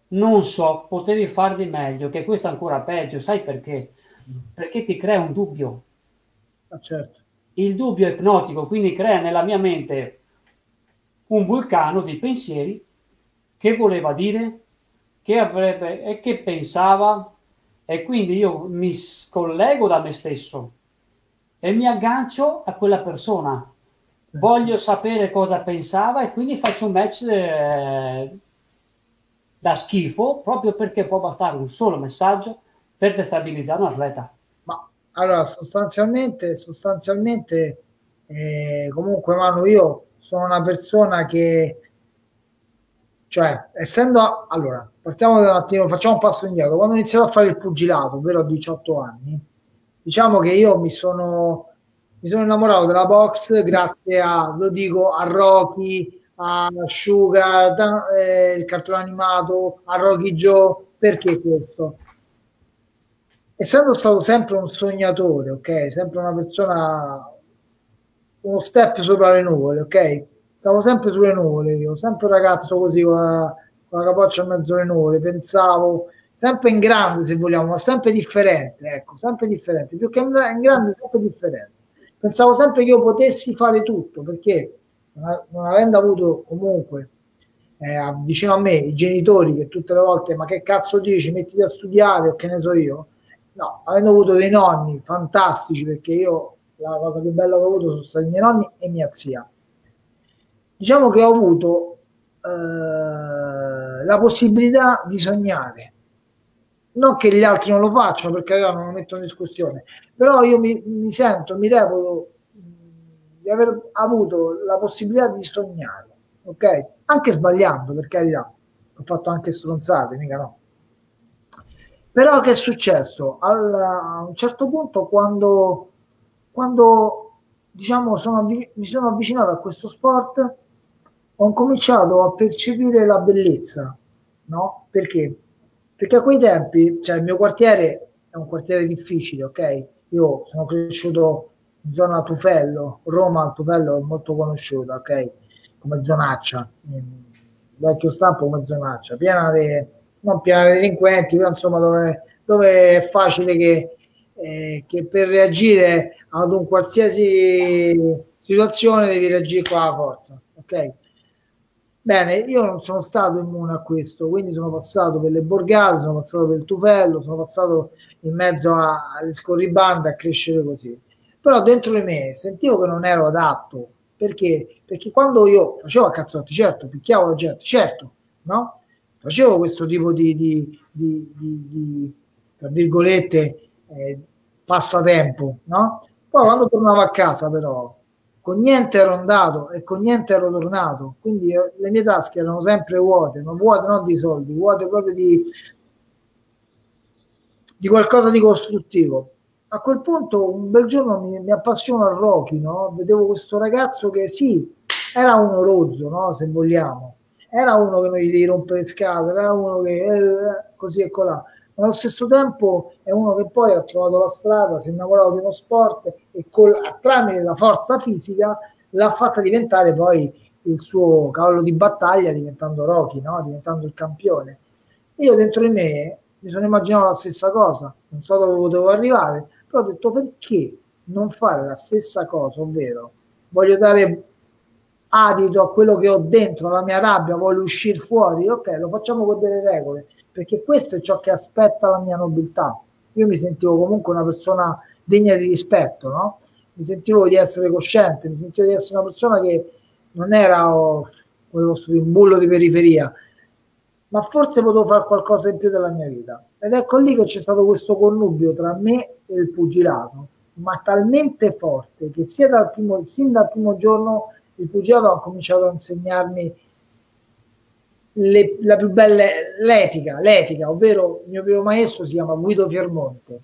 non so, potevi far di meglio, che questo è ancora peggio, sai perché? perché ti crea un dubbio. Ah, certo. Il dubbio è ipnotico, quindi crea nella mia mente un vulcano di pensieri che voleva dire, che avrebbe e che pensava e quindi io mi scollego da me stesso e mi aggancio a quella persona. Voglio sapere cosa pensava e quindi faccio un match eh, da schifo proprio perché può bastare un solo messaggio per destabilizzare un atleta. Ma allora, sostanzialmente, sostanzialmente eh, comunque Manu, io sono una persona che, cioè, essendo, allora, partiamo un attimo, facciamo un passo indietro. Quando ho iniziato a fare il pugilato, ovvero a 18 anni, diciamo che io mi sono, mi sono innamorato della box grazie a, lo dico, a Rocky, a Sugar, eh, il cartone animato, a Rocky Joe. Perché questo? essendo stato sempre un sognatore, ok? Sempre una persona uno step sopra le nuvole, ok? Stavo sempre sulle nuvole, io, sempre un ragazzo così con la, con la capoccia in mezzo alle nuvole, pensavo sempre in grande se vogliamo, ma sempre differente, ecco, sempre differente, più che in grande sempre differente. Pensavo sempre che io potessi fare tutto, perché non avendo avuto comunque eh, vicino a me i genitori che tutte le volte ma che cazzo dici, mettiti a studiare o che ne so io, No, avendo avuto dei nonni fantastici, perché io la cosa più bella che ho avuto sono stati i miei nonni e mia zia. Diciamo che ho avuto eh, la possibilità di sognare. Non che gli altri non lo facciano, perché io non lo metto in discussione, però io mi, mi sento, mi reputo di aver avuto la possibilità di sognare, ok? Anche sbagliando, per carità. Ho fatto anche stronzate, mica no però che è successo? Al, a un certo punto quando, quando diciamo, sono, mi sono avvicinato a questo sport ho cominciato a percepire la bellezza, no? Perché? Perché a quei tempi, cioè il mio quartiere è un quartiere difficile, ok? Io sono cresciuto in zona Tufello, Roma Tufello è molto conosciuta, ok? Come zonaccia, vecchio stampo come zonaccia, piena di non piena di delinquenti, però insomma dove, dove è facile che, eh, che, per reagire ad un qualsiasi situazione devi reagire con la forza. Ok? Bene, io non sono stato immune a questo, quindi sono passato per le borgate, sono passato per il tufello, sono passato in mezzo alle scorribande a crescere così. Però dentro di me sentivo che non ero adatto, perché? Perché quando io facevo a cazzotti, certo, picchiavo la gente, certo, no? facevo questo tipo di, di, di, di tra virgolette, eh, passatempo, no? Poi quando tornavo a casa però con niente ero andato e con niente ero tornato, quindi eh, le mie tasche erano sempre vuote, ma vuote non di soldi, vuote proprio di, di qualcosa di costruttivo. A quel punto un bel giorno mi, mi appassiono al Rocky, no? vedevo questo ragazzo che sì, era uno rozzo, no? se vogliamo, era uno che non gli devi rompere le scatole, era uno che eh, così e colà, ma allo stesso tempo è uno che poi ha trovato la strada, si è innamorato di uno sport e col, tramite la forza fisica l'ha fatta diventare poi il suo cavallo di battaglia diventando Rocky, no? diventando il campione. Io dentro di me mi sono immaginato la stessa cosa, non so dove potevo arrivare, però ho detto perché non fare la stessa cosa, ovvero voglio dare adito a quello che ho dentro, alla mia rabbia, voglio uscire fuori, ok, lo facciamo con delle regole, perché questo è ciò che aspetta la mia nobiltà. Io mi sentivo comunque una persona degna di rispetto, no? Mi sentivo di essere cosciente, mi sentivo di essere una persona che non era oh, come posso dire, un bullo di periferia, ma forse potevo fare qualcosa in più della mia vita. Ed ecco lì che c'è stato questo connubio tra me e il pugilato, ma talmente forte che dal primo, sin dal primo giorno il pugilato ha cominciato a insegnarmi le, la più bella l'etica, l'etica, ovvero il mio primo maestro si chiama Guido Fiermonte,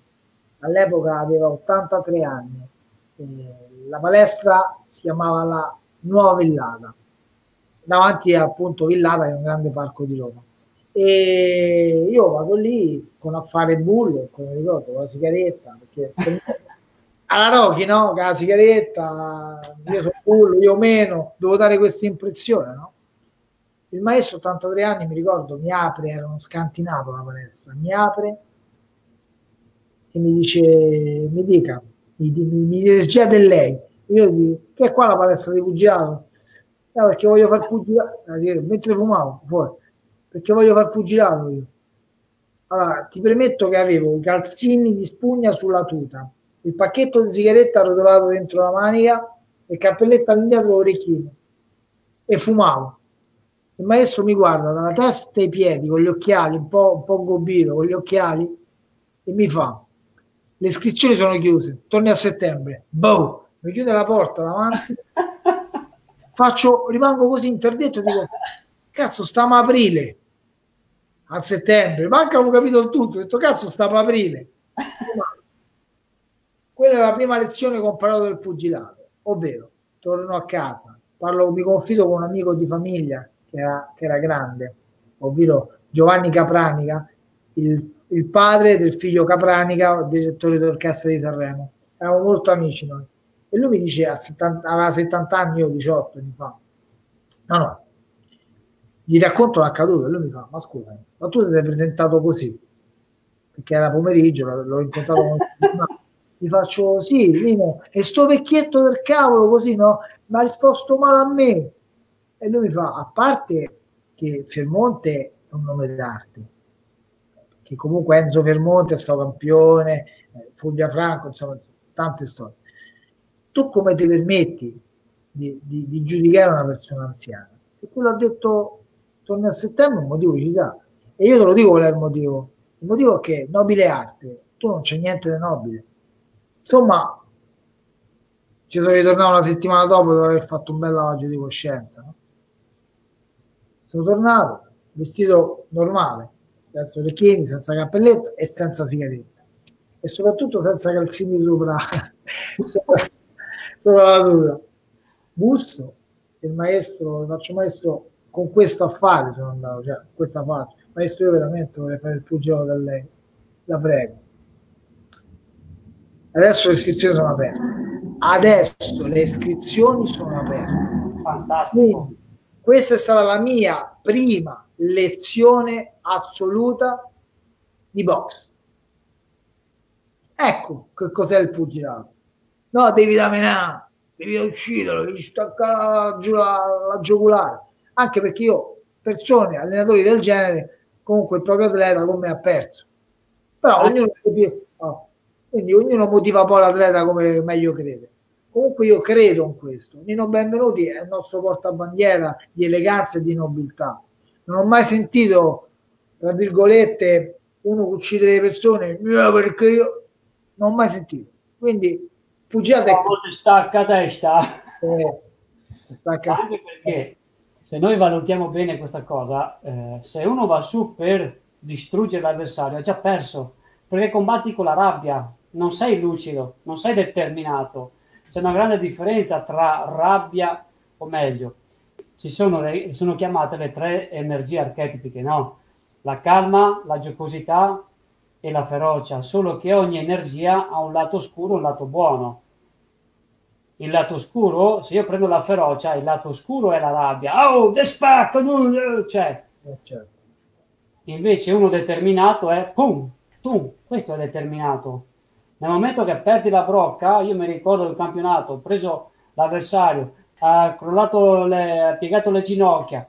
all'epoca aveva 83 anni, la palestra si chiamava la Nuova Villata, davanti appunto Villata che è un grande parco di Roma. E io vado lì con affare bullo, come ricordo, con la sigaretta, perché alla Rocky, no? Con la sigaretta, io sono bullo, io meno, devo dare questa impressione, no? Il maestro, 83 anni, mi ricordo, mi apre, era uno scantinato la palestra, mi apre e mi dice, mi dica, mi, mi, mi dice di lei. Io dico, che è qua la palestra di pugilato? No, perché voglio far pugilato, mentre fumavo fuori, perché voglio far pugilato io. Allora, ti premetto che avevo i calzini di spugna sulla tuta, il pacchetto di sigaretta arrotolato dentro la manica e il cappelletto all'indietro l'orecchino e fumavo il maestro mi guarda dalla testa ai piedi con gli occhiali, un po', un po' gobbito, con gli occhiali, e mi fa: Le iscrizioni sono chiuse, torni a settembre. Boh, mi chiude la porta davanti. Faccio, rimango così interdetto e dico: Cazzo, stiamo a aprile a settembre, manca avevo capito il tutto. Ho detto: Cazzo, stiamo a aprile. Quella è la prima lezione che ho imparato del pugilato, ovvero torno a casa, parlo, mi confido con un amico di famiglia che era, che era grande, ovvero Giovanni Capranica, il, il, padre del figlio Capranica, direttore d'orchestra di Sanremo. Eravamo molto amici noi. E lui mi dice, 70, aveva 70 anni, io 18 anni fa. No, no, gli racconto l'accaduto e lui mi fa, ma scusa, ma tu ti sei presentato così? Perché era pomeriggio, l'ho incontrato con gli faccio sì, Lino, e sto vecchietto del cavolo così, no? Mi ha risposto male a me. E lui mi fa, a parte che Fermonte è un nome d'arte, che comunque Enzo Fermonte è stato campione, eh, Fulvia Franco, insomma, tante storie. Tu come ti permetti di, di, di giudicare una persona anziana? Se quello ha detto torna a settembre, un motivo ci sa. E io te lo dico qual è il motivo. Il motivo è che nobile arte, tu non c'è niente di nobile. Insomma, ci sono ritornato una settimana dopo dopo aver fatto un bel lavaggio di coscienza. No? Sono tornato vestito normale, senza orecchini, senza cappelletto e senza sigaretta e soprattutto senza calzini sopra, sopra, sopra la tuta. Busto, il maestro, il faccio maestro con questo affare sono andato, cioè questo affare. Maestro, io veramente vorrei fare il pugilo da lei, la prego. Adesso le iscrizioni sono aperte. Adesso le iscrizioni sono aperte. Fantastico. Quindi, questa stata la mia prima lezione assoluta di box. Ecco che cos'è il pugilato. No, devi damenare, devi ucciderlo, devi staccare giù la, la gioculare. Anche perché io, persone, allenatori del genere, comunque il proprio atleta come ha perso. Però ah, ognuno, quindi ognuno motiva poi l'atleta come meglio crede. Comunque io credo in questo. Nino Benvenuti è il nostro portabandiera di eleganza e di nobiltà. Non ho mai sentito, tra virgolette, uno che uccide le persone perché io non ho mai sentito. Quindi Pugiate no, stacca testa. Eh, Anche perché se noi valutiamo bene questa cosa, eh, se uno va su per distruggere l'avversario, ha già perso, perché combatti con la rabbia, non sei lucido, non sei determinato. C'è una grande differenza tra rabbia, o meglio, ci sono, le, sono chiamate le tre energie archetipiche, no? La calma, la giocosità e la ferocia, solo che ogni energia ha un lato scuro e un lato buono. Il lato scuro, se io prendo la ferocia, il lato scuro è la rabbia. Oh, te spacco! Cioè, eh, certo. invece uno determinato è pum, tu, questo è determinato. Nel momento che perdi la brocca, io mi ricordo del campionato, ho preso l'avversario, ha crollato le, ha piegato le ginocchia,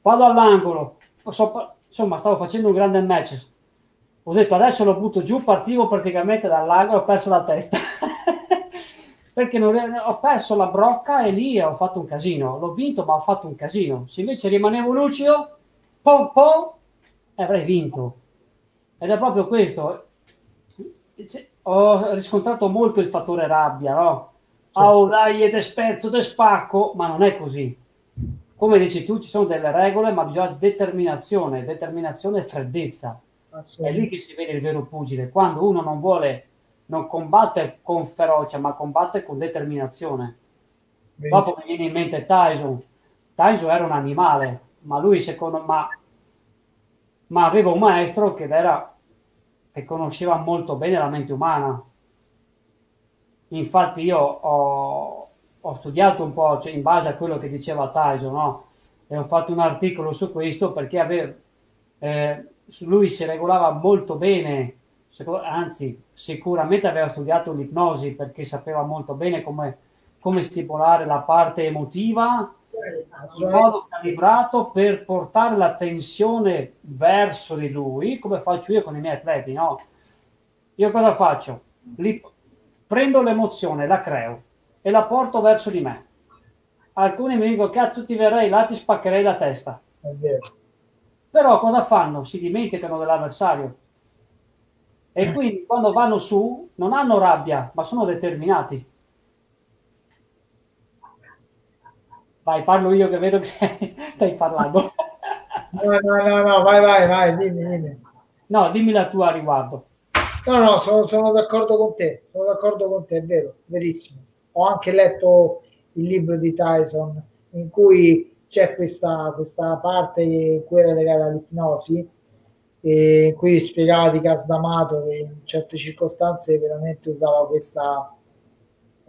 vado all'angolo, so, insomma stavo facendo un grande match, ho detto adesso lo butto giù, partivo praticamente dall'angolo, ho perso la testa. Perché non, ho perso la brocca e lì ho fatto un casino. L'ho vinto, ma ho fatto un casino. Se invece rimanevo lucido, pom pom, avrei vinto. Ed è proprio questo. Ho riscontrato molto il fattore rabbia, no? Oh, dai, te spezzo, te spacco, ma non è così. Come dici tu, ci sono delle regole, ma bisogna determinazione, determinazione e freddezza. È lì che si vede il vero pugile. Quando uno non vuole, non combatte con ferocia, ma combatte con determinazione. Benissimo. Dopo mi viene in mente Tyson. Tyson era un animale, ma lui secondo me ma aveva un maestro che era che conosceva molto bene la mente umana. Infatti io ho, ho studiato un po' cioè in base a quello che diceva Tyson, no? E ho fatto un articolo su questo perché aveva, eh, lui si regolava molto bene, anzi sicuramente aveva studiato l'ipnosi perché sapeva molto bene come, come stipulare la parte emotiva in modo calibrato per portare la tensione verso di lui, come faccio io con i miei atleti, no? Io cosa faccio? Li, prendo l'emozione, la creo e la porto verso di me. Alcuni mi dicono, cazzo ti verrei là, ti spaccherei la testa. Però cosa fanno? Si dimenticano dell'avversario. E quindi quando vanno su non hanno rabbia, ma sono determinati Vai, parlo io che vedo che sei, stai parlando. No, no, no, no, vai, vai, vai, dimmi, dimmi. No, dimmi la tua a riguardo. No, no, sono, sono d'accordo con te, sono d'accordo con te, è vero, verissimo. Ho anche letto il libro di Tyson in cui c'è questa, questa parte in cui era legata all'ipnosi, in cui spiegava di Cas D'Amato che in certe circostanze veramente usava questa,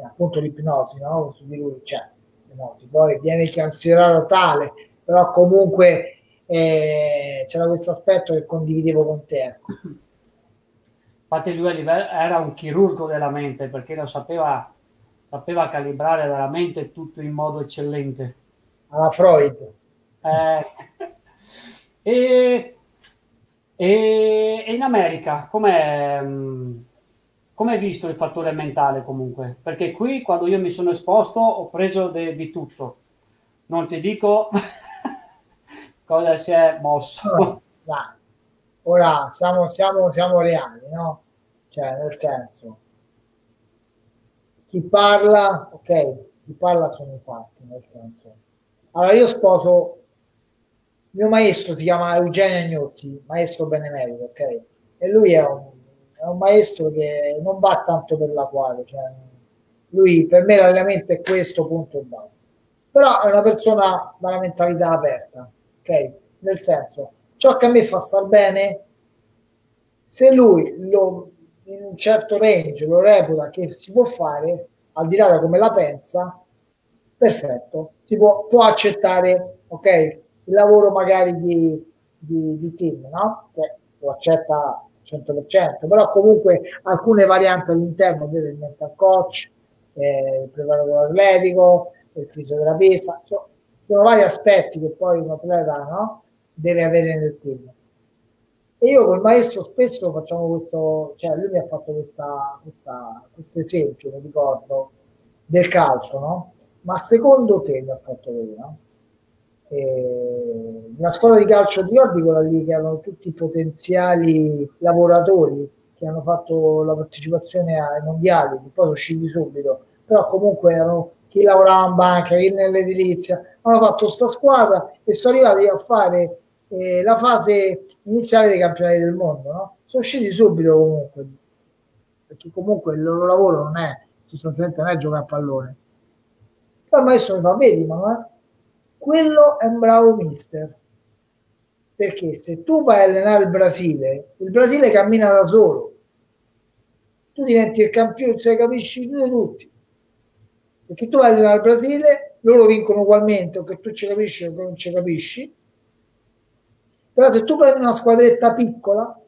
appunto l'ipnosi, no? Su di lui, cioè, ipnosi, poi viene considerato tale, però comunque eh, c'era questo aspetto che condividevo con te. Ecco. Infatti lui era un chirurgo della mente perché lo sapeva, sapeva calibrare la mente tutto in modo eccellente. Alla Freud. Eh, e, e, e, in America com'è? Mh, come hai visto il fattore mentale comunque? Perché qui quando io mi sono esposto ho preso de, di tutto. Non ti dico cosa si è mosso. No, Ora siamo, siamo, siamo reali, no? Cioè, nel senso, chi parla, ok, chi parla sono i fatti, nel senso. Allora io sposo, mio maestro si chiama Eugenio Agnozzi, maestro benemerito, ok? E lui è un è un maestro che non va tanto per la quale, cioè, lui per me l'allenamento è questo punto e basta. Però è una persona dalla mentalità aperta, ok? Nel senso, ciò che a me fa star bene, se lui lo, in un certo range lo reputa che si può fare, al di là da come la pensa, perfetto, si può, può accettare, ok? Il lavoro magari di, di, di team, no? Che lo accetta 100%, però comunque alcune varianti all'interno, vede il mental coach, eh, il preparatore atletico, il fisioterapista, cioè, sono vari aspetti che poi un atleta no, deve avere nel team. E io col maestro spesso facciamo questo, cioè lui mi ha fatto questo esempio, mi ricordo, del calcio, no? Ma secondo te mi ha fatto vedere, no? Eh, la scuola di calcio di Orbi, quella lì che erano tutti potenziali lavoratori che hanno fatto la partecipazione ai mondiali, che poi sono usciti subito, però comunque erano chi lavorava in banca, chi nell'edilizia, hanno fatto sta squadra e sono arrivati a fare eh, la fase iniziale dei campionati del mondo, no? Sono usciti subito comunque, perché comunque il loro lavoro non è, sostanzialmente non è giocare a pallone. Poi il maestro mi fa, vedi, ma quello è un bravo mister. Perché se tu vai a allenare il Brasile, il Brasile cammina da solo. Tu diventi il campione, cioè capisci tutti. Perché tu vai a allenare il Brasile, loro vincono ugualmente, o che tu ci capisci o che non ci capisci. Però se tu prendi una squadretta piccola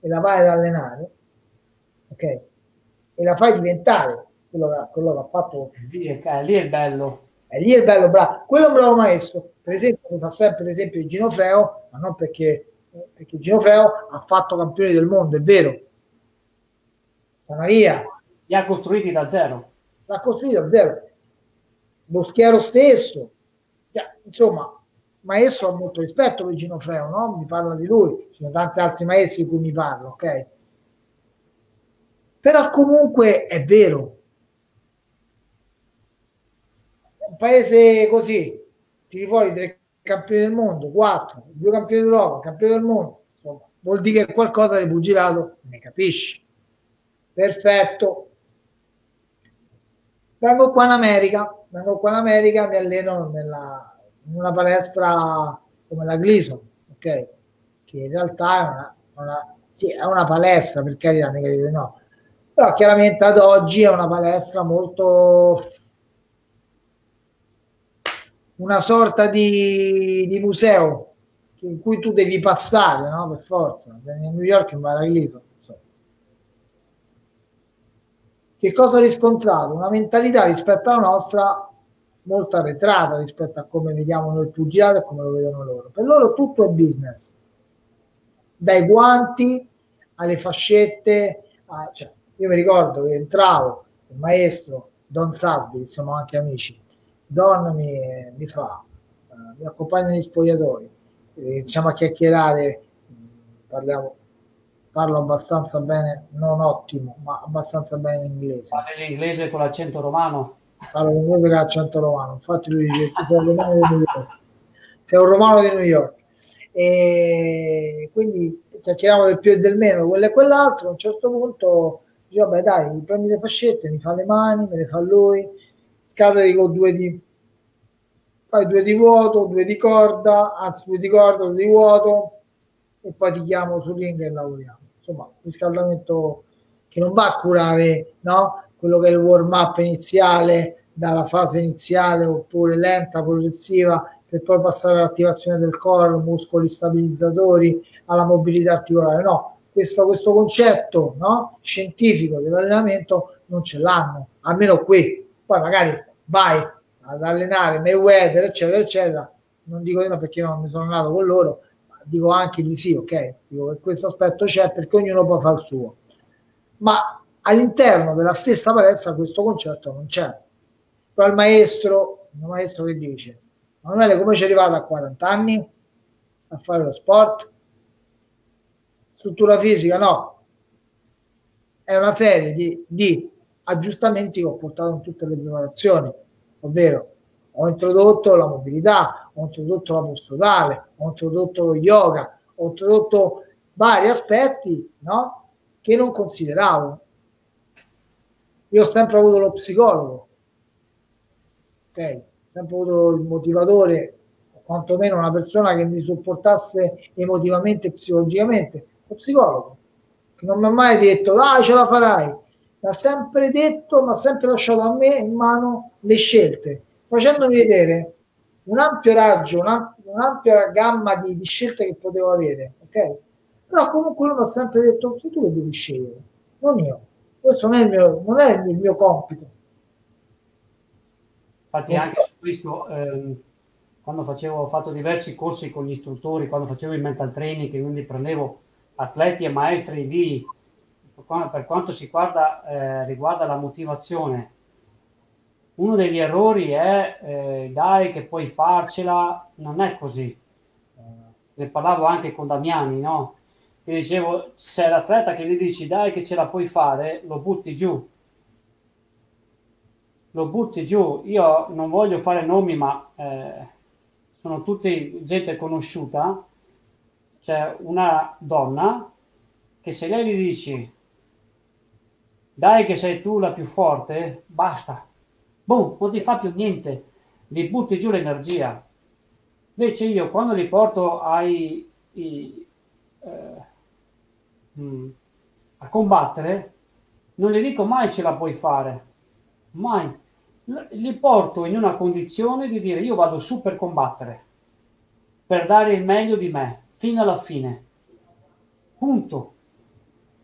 e la vai ad allenare, ok? E la fai diventare quello che, quello che ha fatto. Lì è, lì è bello. E lì è bello, bravo. Quello è un bravo maestro. Per esempio, mi fa sempre l'esempio di Ginofreo, ma non perché, perché Ginofreo ha fatto campioni del mondo, è vero. Sanaria. Li ha costruiti da zero. L'ha costruito da zero. Lo schiero stesso. Insomma, maestro ha molto rispetto per Ginofreo, no? Mi parla di lui. Ci sono tanti altri maestri di cui mi parlo, ok? Però comunque è vero, un paese così, tiri fuori tre campioni del mondo, quattro, due campioni d'Europa, campioni del mondo, insomma, vuol dire che qualcosa di pugilato ne capisci. Perfetto. Vengo qua in America, vengo qua in America, mi alleno nella, in una palestra come la Gleason, ok? Che in realtà è una, una, sì, è una palestra, per carità, no. Però chiaramente ad oggi è una palestra molto una sorta di, di museo in cui tu devi passare, no? Per forza. A New York è un paradiso. Che cosa ho riscontrato? Una mentalità rispetto alla nostra molto arretrata rispetto a come vediamo noi il pugilato e come lo vedono loro. Per loro tutto è business. Dai guanti alle fascette. A, cioè, io mi ricordo che entravo, il maestro Don Sasby, siamo anche amici, Don mi, mi fa, uh, mi accompagna negli spogliatoi, iniziamo a chiacchierare, parliamo, parlo abbastanza bene, non ottimo, ma abbastanza bene in inglese. Parli l'inglese con l'accento romano? Parlo l'inglese con l'accento romano, infatti lui dice sei un romano di New York. Sei un romano di New York. E quindi chiacchieriamo del più e del meno, quello e quell'altro, a un certo punto dice vabbè dai, prendi le fascette, mi fa le mani, me le fa lui, scarico due di fai due di vuoto, due di corda, anzi due di corda, due di vuoto e poi ti chiamo su ring e lavoriamo. Insomma, riscaldamento che non va a curare no? quello che è il warm up iniziale dalla fase iniziale oppure lenta, progressiva per poi passare all'attivazione del core, muscoli stabilizzatori, alla mobilità articolare. No, questo, questo concetto no? scientifico dell'allenamento non ce l'hanno, almeno qui. Poi magari vai ad allenare Mayweather, eccetera, eccetera. Non dico di no perché non mi sono andato con loro, ma dico anche di sì, ok? Dico che questo aspetto c'è perché ognuno può fare il suo. Ma all'interno della stessa palestra questo concetto non c'è. Però il maestro, il maestro che dice, Manuele come ci è arrivato a 40 anni a fare lo sport? Struttura fisica no. È una serie di, di aggiustamenti che ho portato in tutte le preparazioni, ovvero ho introdotto la mobilità, ho introdotto la posturale, ho introdotto lo yoga, ho introdotto vari aspetti no? che non consideravo. Io ho sempre avuto lo psicologo, ok? sempre avuto il motivatore, o quantomeno una persona che mi supportasse emotivamente e psicologicamente, lo psicologo, che non mi ha mai detto, dai, ce la farai, ha sempre detto, ma ha sempre lasciato a me in mano le scelte, facendomi vedere un ampio raggio, una, un'ampia gamma di, di, scelte che potevo avere, ok? Però comunque lui mi ha sempre detto, se tu lo devi scegliere, non io. Questo non è il mio, non è il mio compito. Infatti anche su questo, ehm, quando facevo, ho fatto diversi corsi con gli istruttori, quando facevo il mental training, quindi prendevo atleti e maestri di per quanto si guarda, eh, riguarda la motivazione, uno degli errori è eh, dai che puoi farcela, non è così. Eh, ne parlavo anche con Damiani, no? Che dicevo, se l'atleta che gli dici dai che ce la puoi fare, lo butti giù. lo butti giù. Io non voglio fare nomi, ma eh, sono tutti gente conosciuta. C'è una donna che se lei gli dici dai che sei tu la più forte, basta. Boom, non ti fa più niente. Li butti giù l'energia. Invece io quando li porto ai, i, eh, mm, a combattere, non gli dico mai ce la puoi fare. Mai li porto in una condizione di dire io vado su per combattere, per dare il meglio di me, fino alla fine. Punto.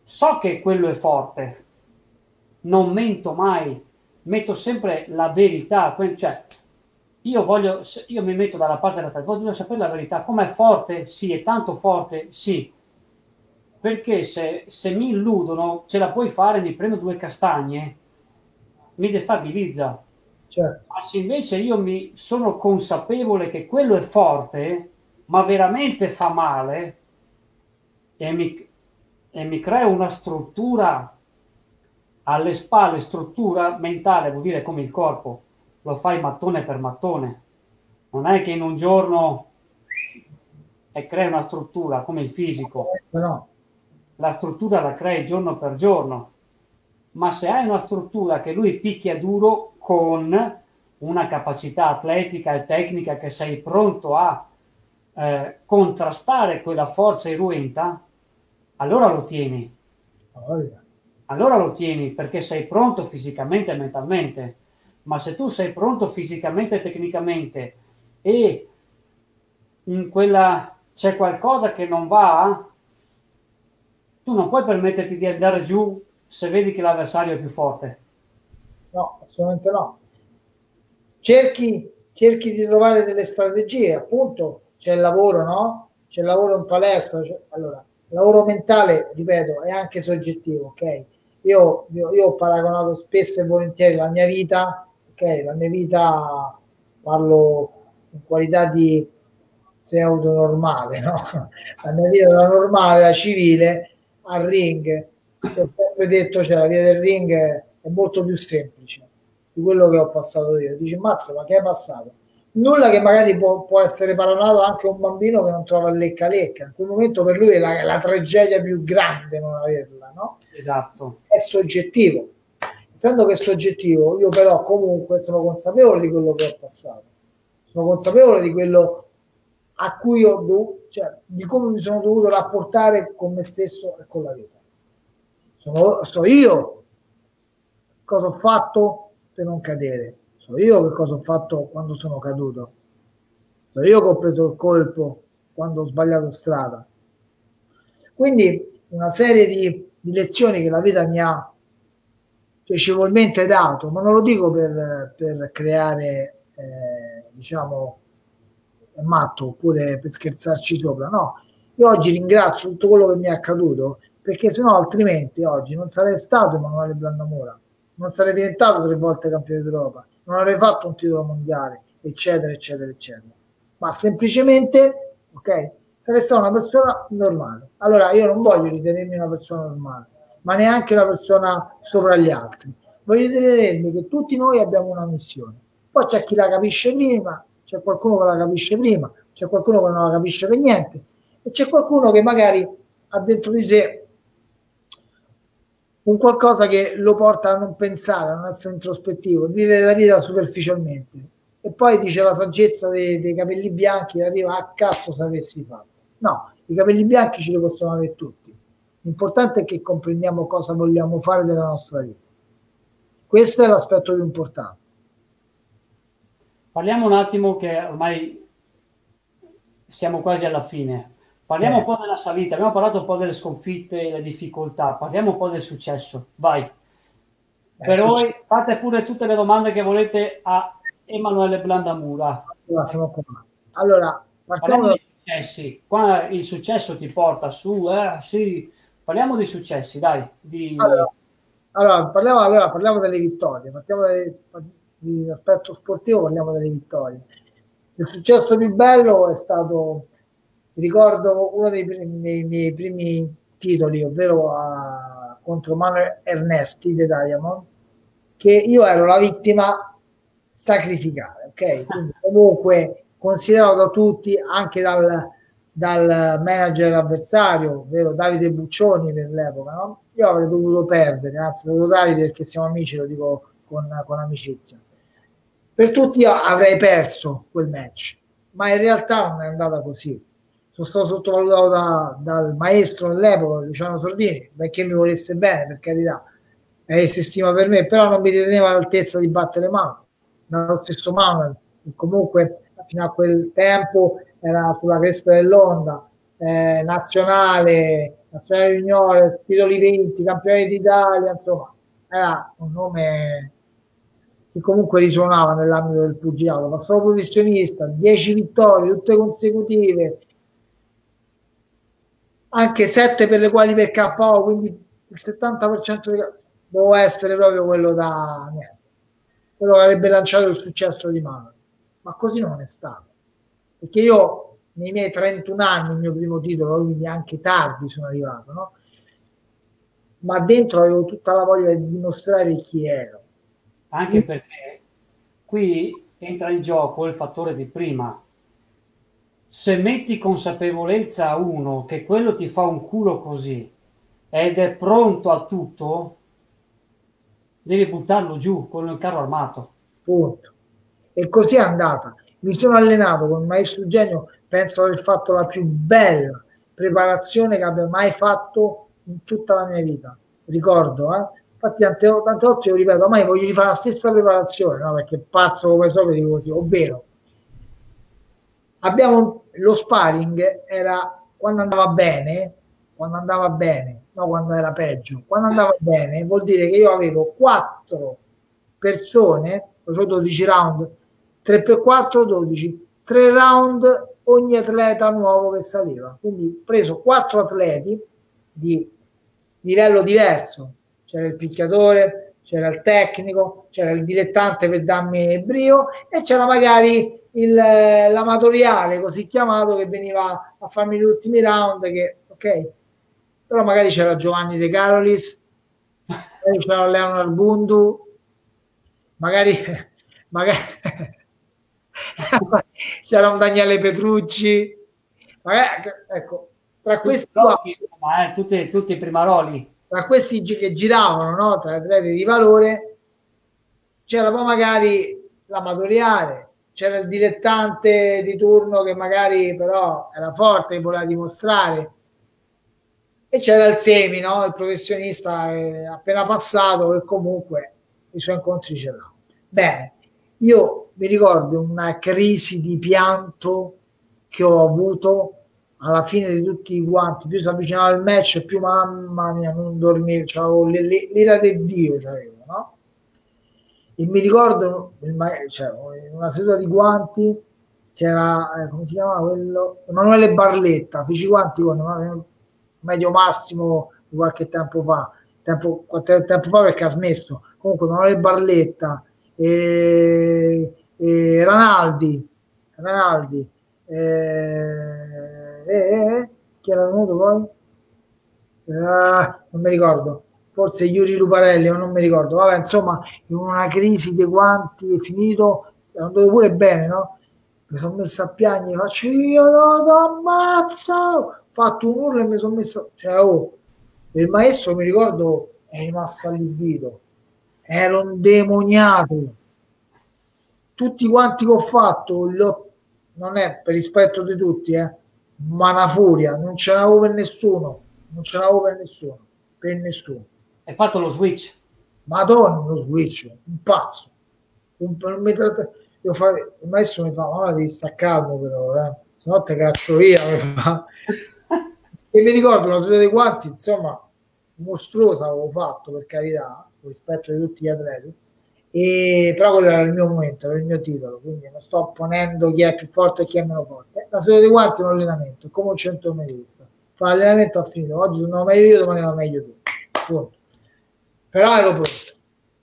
So che quello è forte, non mento mai, metto sempre la verità, cioè io voglio, io mi metto dalla parte della terra, voglio sapere la verità, com'è forte? Sì, è tanto forte? Sì, perché se, se mi illudono, ce la puoi fare, mi prendo due castagne, mi destabilizza, Certo. Ma se invece io mi sono consapevole che quello è forte, ma veramente fa male, e mi, e mi crea una struttura alle spalle, struttura mentale, vuol dire come il corpo, lo fai mattone per mattone. Non è che in un giorno e crea una struttura come il fisico. No. La struttura la crei giorno per giorno ma se hai una struttura che lui picchia duro con una capacità atletica e tecnica che sei pronto a eh, contrastare quella forza irruenta, allora lo tieni. Allora lo tieni perché sei pronto fisicamente e mentalmente. Ma se tu sei pronto fisicamente e tecnicamente e in quella c'è qualcosa che non va, tu non puoi permetterti di andare giù se vedi che l'avversario è più forte? No, assolutamente no. Cerchi, cerchi di trovare delle strategie, appunto, c'è il lavoro, no? C'è il lavoro in palestra. Allora, il lavoro mentale, ripeto, è anche soggettivo, ok? Io, io, io ho paragonato spesso e volentieri la mia vita, ok? La mia vita, parlo in qualità di pseudo normale, no? La mia vita da normale, da civile, al ring, ho sempre detto cioè, la via del ring è, molto più semplice di quello che ho passato io. Dici, mazza, ma che è passato? Nulla che magari può, può essere paragonato anche a un bambino che non trova lecca lecca. In quel momento per lui è la, la tragedia più grande non averla, no? Esatto. È soggettivo. Essendo che è soggettivo, io però comunque sono consapevole di quello che ho passato. Sono consapevole di quello a cui ho dovuto, cioè di come mi sono dovuto rapportare con me stesso e con la vita sono, so io cosa ho fatto per non cadere, so io che cosa ho fatto quando sono caduto, so io che ho preso il colpo quando ho sbagliato strada. Quindi una serie di, di lezioni che la vita mi ha piacevolmente dato, ma non lo dico per, per creare, eh, diciamo, matto oppure per scherzarci sopra, no. Io oggi ringrazio tutto quello che mi è accaduto perché se no altrimenti oggi non sarei stato Emanuele Blandamura, non sarei diventato tre volte campione d'Europa, non avrei fatto un titolo mondiale, eccetera, eccetera, eccetera. Ma semplicemente, ok, sarei stato una persona normale. Allora io non voglio ritenermi una persona normale, ma neanche una persona sopra gli altri. Voglio ritenermi che tutti noi abbiamo una missione. Poi c'è chi la capisce prima, c'è qualcuno che la capisce prima, c'è qualcuno che non la capisce per niente e c'è qualcuno che magari ha dentro di sé un qualcosa che lo porta a non pensare, a non essere introspettivo, a vivere la vita superficialmente. E poi dice la saggezza dei, dei capelli bianchi, arriva a cazzo se avessi fatto. No, i capelli bianchi ce li possono avere tutti. L'importante è che comprendiamo cosa vogliamo fare della nostra vita. Questo è l'aspetto più importante. Parliamo un attimo che ormai siamo quasi alla fine. Parliamo eh. un po' della salita, abbiamo parlato un po' delle sconfitte e delle difficoltà, parliamo un po' del successo. Vai. Eh, per voi fate pure tutte le domande che volete a Emanuele Blandamura. Allora, partiamo dei successi. Qua il successo ti porta su, eh? sì. Parliamo dei successi, dai. Di... Allora, allora, parliamo, allora, parliamo delle vittorie, partiamo dall'aspetto sportivo, parliamo delle vittorie. Il successo più bello è stato ricordo uno dei, dei miei primi titoli, ovvero a, contro Manuel Ernesti de Diamond, che io ero la vittima sacrificale, ok? Quindi comunque considerato da tutti, anche dal, dal manager avversario, ovvero Davide Buccioni per l'epoca, no? Io avrei dovuto perdere, anzi, dovuto Davide perché siamo amici, lo dico con, con amicizia. Per tutti avrei perso quel match, ma in realtà non è andata così. Sono stato sottovalutato da, dal maestro dell'epoca, Luciano Sordini, perché mi volesse bene, per carità, avesse stima per me, però non mi riteneva all'altezza di battere mano. Dallo stesso Manuel, comunque fino a quel tempo era sulla cresta dell'onda, eh, nazionale, nazionale juniore, titoli 20, campione d'Italia, insomma, era un nome che comunque risuonava nell'ambito del pugilato, passato professionista, 10 vittorie, tutte consecutive, anche 7 per le quali per KO, quindi il 70% di... doveva essere proprio quello da niente, quello che avrebbe lanciato il successo di mano ma così non è stato. Perché io nei miei 31 anni, il mio primo titolo, quindi anche tardi sono arrivato, no? ma dentro avevo tutta la voglia di dimostrare chi ero. Anche perché qui entra in gioco il fattore di prima. Se metti consapevolezza a uno che quello ti fa un culo così ed è pronto a tutto, devi buttarlo giù con il carro armato. Punto. E così è andata. Mi sono allenato con il maestro Eugenio, penso di aver fatto la più bella preparazione che abbia mai fatto in tutta la mia vita. Ricordo, eh? infatti tante, tante volte io ripeto, mai voglio rifare la stessa preparazione, no? perché pazzo come so che dico così, ovvero abbiamo lo sparring era quando andava bene, quando andava bene, no quando era peggio, quando andava bene vuol dire che io avevo quattro persone, ho 12 round, 3 per 4 12 3 round ogni atleta nuovo che saliva. Quindi ho preso 4 atleti di livello diverso. C'era il picchiatore c'era il tecnico c'era il dilettante per darmi brio e c'era magari il, l'amatoriale così chiamato che veniva a farmi gli ultimi round che ok. Però magari c'era Giovanni De Carolis magari c'era Leonard Bundu magari magari c'era un Daniele Petrucci, magari, ecco, tra questi qua, eh, tutti, tutti primaroli. Tra questi che giravano, no? tra atleti di valore, c'era poi magari l'amatoriale, c'era il dilettante di turno che magari però era forte e voleva dimostrare e c'era il semi, no? il professionista appena passato che comunque i suoi incontri ce l'ha. Bene, io mi ricordo una crisi di pianto che ho avuto alla fine di tutti i guanti, più si avvicinava il match, più mamma mia, non dormivo, c'avevo l'ira del Dio, c'avevo, no? E mi ricordo, cioè, in una seduta di guanti c'era, eh, come si chiama quello? Emanuele Barletta, feci guanti con medio massimo di qualche tempo fa, tempo, tempo fa perché ha smesso, comunque Emanuele Barletta, e, e Ranaldi, Ranaldi e, e, chi era venuto poi? Ah, non mi ricordo forse Yuri Luparelli, ma non mi ricordo. Vabbè, insomma, in una crisi dei guanti è finito, è andato pure bene, no? Mi sono messo a piangere, faccio io no, ti ammazzo! Ho fatto un urlo e mi sono messo, cioè, oh, il maestro mi ricordo è rimasto allibito ero un demoniato. Tutti quanti che ho fatto, lo, non è per rispetto di tutti, eh, ma una furia, non ce l'avevo per nessuno, non ce l'avevo per nessuno, per nessuno. Hai fatto lo switch? Madonna, lo switch, un pazzo. Un, un metrato, io fa, il maestro mi fa, ma devi staccarlo però, eh. se no te caccio via. E mi ricordo una serie di quanti, insomma, mostruosa avevo fatto per carità, rispetto di tutti gli atleti. E, però quello era il mio momento, era il mio titolo, quindi non sto ponendo chi è più forte e chi è meno forte. La seduta di quanti è un allenamento, come un centrometrista. Fa l'allenamento a finito, oggi sono meglio io, domani va meglio tu. Punto. Però ero pronto.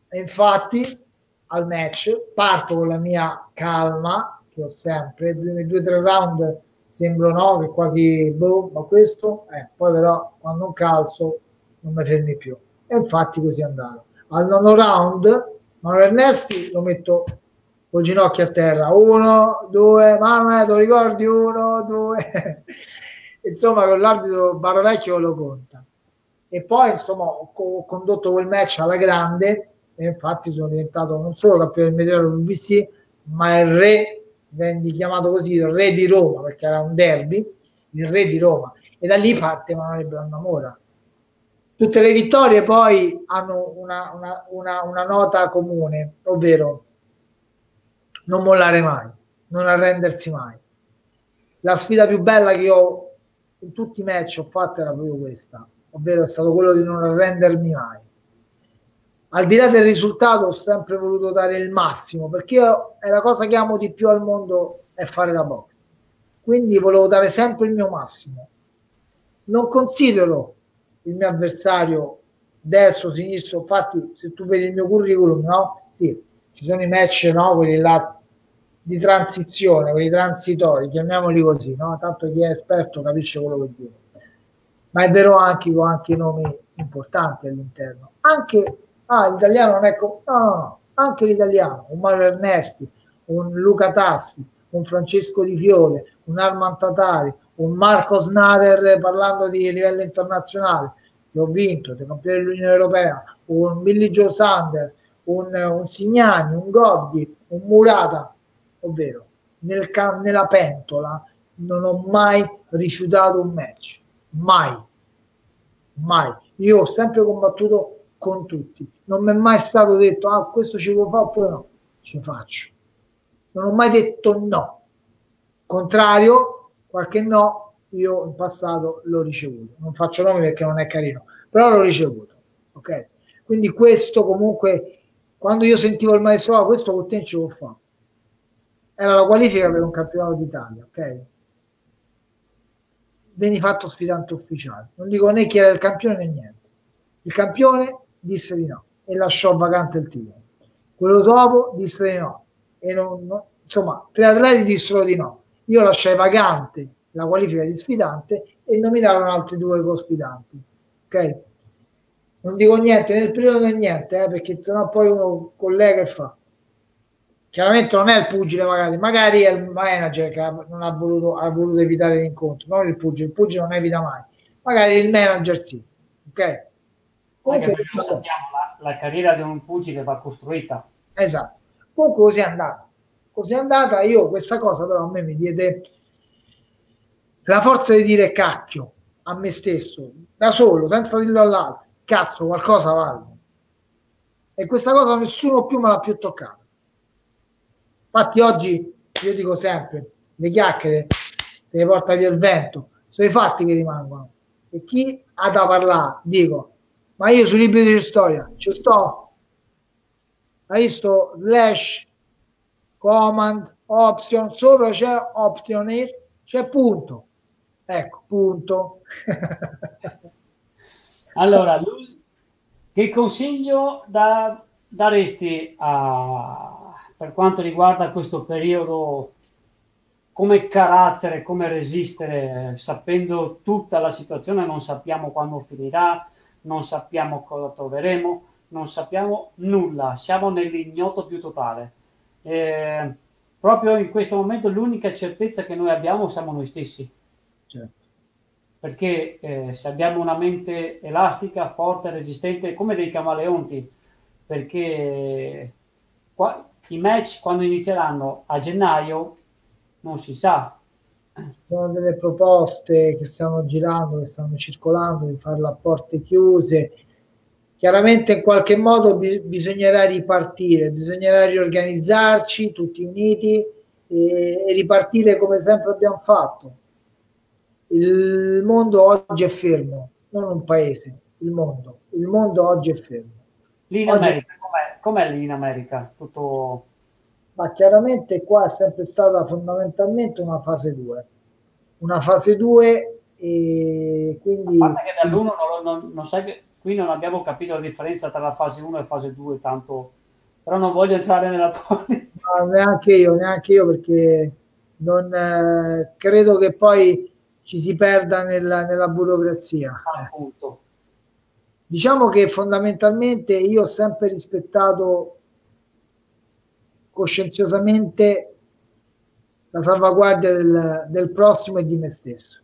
E infatti al match parto con la mia calma, che ho sempre, i primi due o tre round sembro no, che quasi boh, ma questo, eh, poi però quando un calzo non mi fermi più. E infatti così è andato al nono round Manuel Ernesti lo metto con ginocchio a terra, uno, due, Manuel, lo ricordi? Uno, due. insomma, con l'arbitro Barovecchio lo conta. E poi, insomma, ho, condotto quel match alla grande e infatti sono diventato non solo campione del Mediterraneo BBC, ma il re, venne chiamato così, il re di Roma, perché era un derby, il re di Roma. E da lì parte Manuel Blandamora. Tutte le vittorie poi hanno una, una, una, una nota comune, ovvero non mollare mai, non arrendersi mai. La sfida più bella che io in tutti i match ho fatto era proprio questa, ovvero è stato quello di non arrendermi mai. Al di là del risultato ho sempre voluto dare il massimo, perché io, è la cosa che amo di più al mondo è fare la box. Quindi volevo dare sempre il mio massimo. Non considero il mio avversario destro, sinistro, infatti se tu vedi il mio curriculum, no? Sì, ci sono i match, no? Quelli là di transizione, quelli transitori, chiamiamoli così, no? Tanto chi è esperto capisce quello che dico. Ma è vero anche con anche nomi importanti all'interno. Anche, ah, l'italiano non è... Co- no, no, no, anche l'italiano, un Mario Ernesti, un Luca Tassi, un Francesco Di Fiore, un Arman Tatari, un Marco Snader parlando di livello internazionale, l'ho vinto, del campione dell'Unione Europea, un Billy Joe Sander, un, un Signani, un Gobbi, un Murata, ovvero nel, nella pentola non ho mai rifiutato un match, mai, mai. Io ho sempre combattuto con tutti, non mi è mai stato detto ah questo ci può fare oppure no, ci faccio. Non ho mai detto no. Contrario, qualche no, io in passato l'ho ricevuto. Non faccio nomi perché non è carino, però l'ho ricevuto. Ok? Quindi questo comunque, quando io sentivo il maestro, ah, questo con te ci può fare era la qualifica per un campionato d'Italia, ok? Veni fatto sfidante ufficiale. Non dico né chi era il campione né niente. Il campione disse di no e lasciò vacante il titolo. Quello dopo disse di no. E non, no. Insomma, tre atleti dissero di no. Io lasciai vacante la qualifica di sfidante e nominarono altri due co-sfidanti. Ok? Non dico niente nel periodo né niente, eh, perché sennò poi uno collega e fa chiaramente non è il pugile magari, magari è il manager che non ha voluto, ha voluto evitare l'incontro, non il pugile, il pugile non evita mai, magari il manager sì, ok? Comunque, sappiamo la, la carriera di un pugile va costruita. Esatto, comunque così è andata, così è andata, io questa cosa però a me mi diede la forza di dire cacchio a me stesso, da solo, senza dirlo all'altro, cazzo qualcosa vale. E questa cosa nessuno più me l'ha più toccata Infatti oggi io dico sempre, le chiacchiere se le porta via il vento, sono i fatti che rimangono. E chi ha da parlare, dico, ma io sui libri di storia ci sto. Hai visto slash, command, option, sopra c'è option, c'è punto. Ecco, punto. allora, che consiglio da, daresti a, per quanto riguarda questo periodo come carattere, come resistere, sapendo tutta la situazione, non sappiamo quando finirà, non sappiamo cosa troveremo, non sappiamo nulla, siamo nell'ignoto più totale. E proprio in questo momento l'unica certezza che noi abbiamo siamo noi stessi. Certo. Perché eh, se abbiamo una mente elastica, forte, resistente, come dei camaleonti, perché qua, i match quando inizieranno a gennaio non si sa. Sono delle proposte che stanno girando, che stanno circolando di farla a porte chiuse. Chiaramente in qualche modo bi- bisognerà ripartire, bisognerà riorganizzarci tutti uniti e, e ripartire come sempre abbiamo fatto. Il mondo oggi è fermo, non un paese, il mondo. Il mondo oggi è fermo. Lì in oggi America com'è lì in America? Tutto... Ma chiaramente qua è sempre stata fondamentalmente una fase 2. Una fase 2 e quindi... A parte che dall'uno non, non, non sai che qui non abbiamo capito la differenza tra la fase 1 e fase 2, tanto... Però non voglio entrare nella no, neanche io, neanche io perché non eh, credo che poi ci si perda nella, nella burocrazia. Appunto. Diciamo che fondamentalmente io ho sempre rispettato coscienziosamente la salvaguardia del, del prossimo e di me stesso.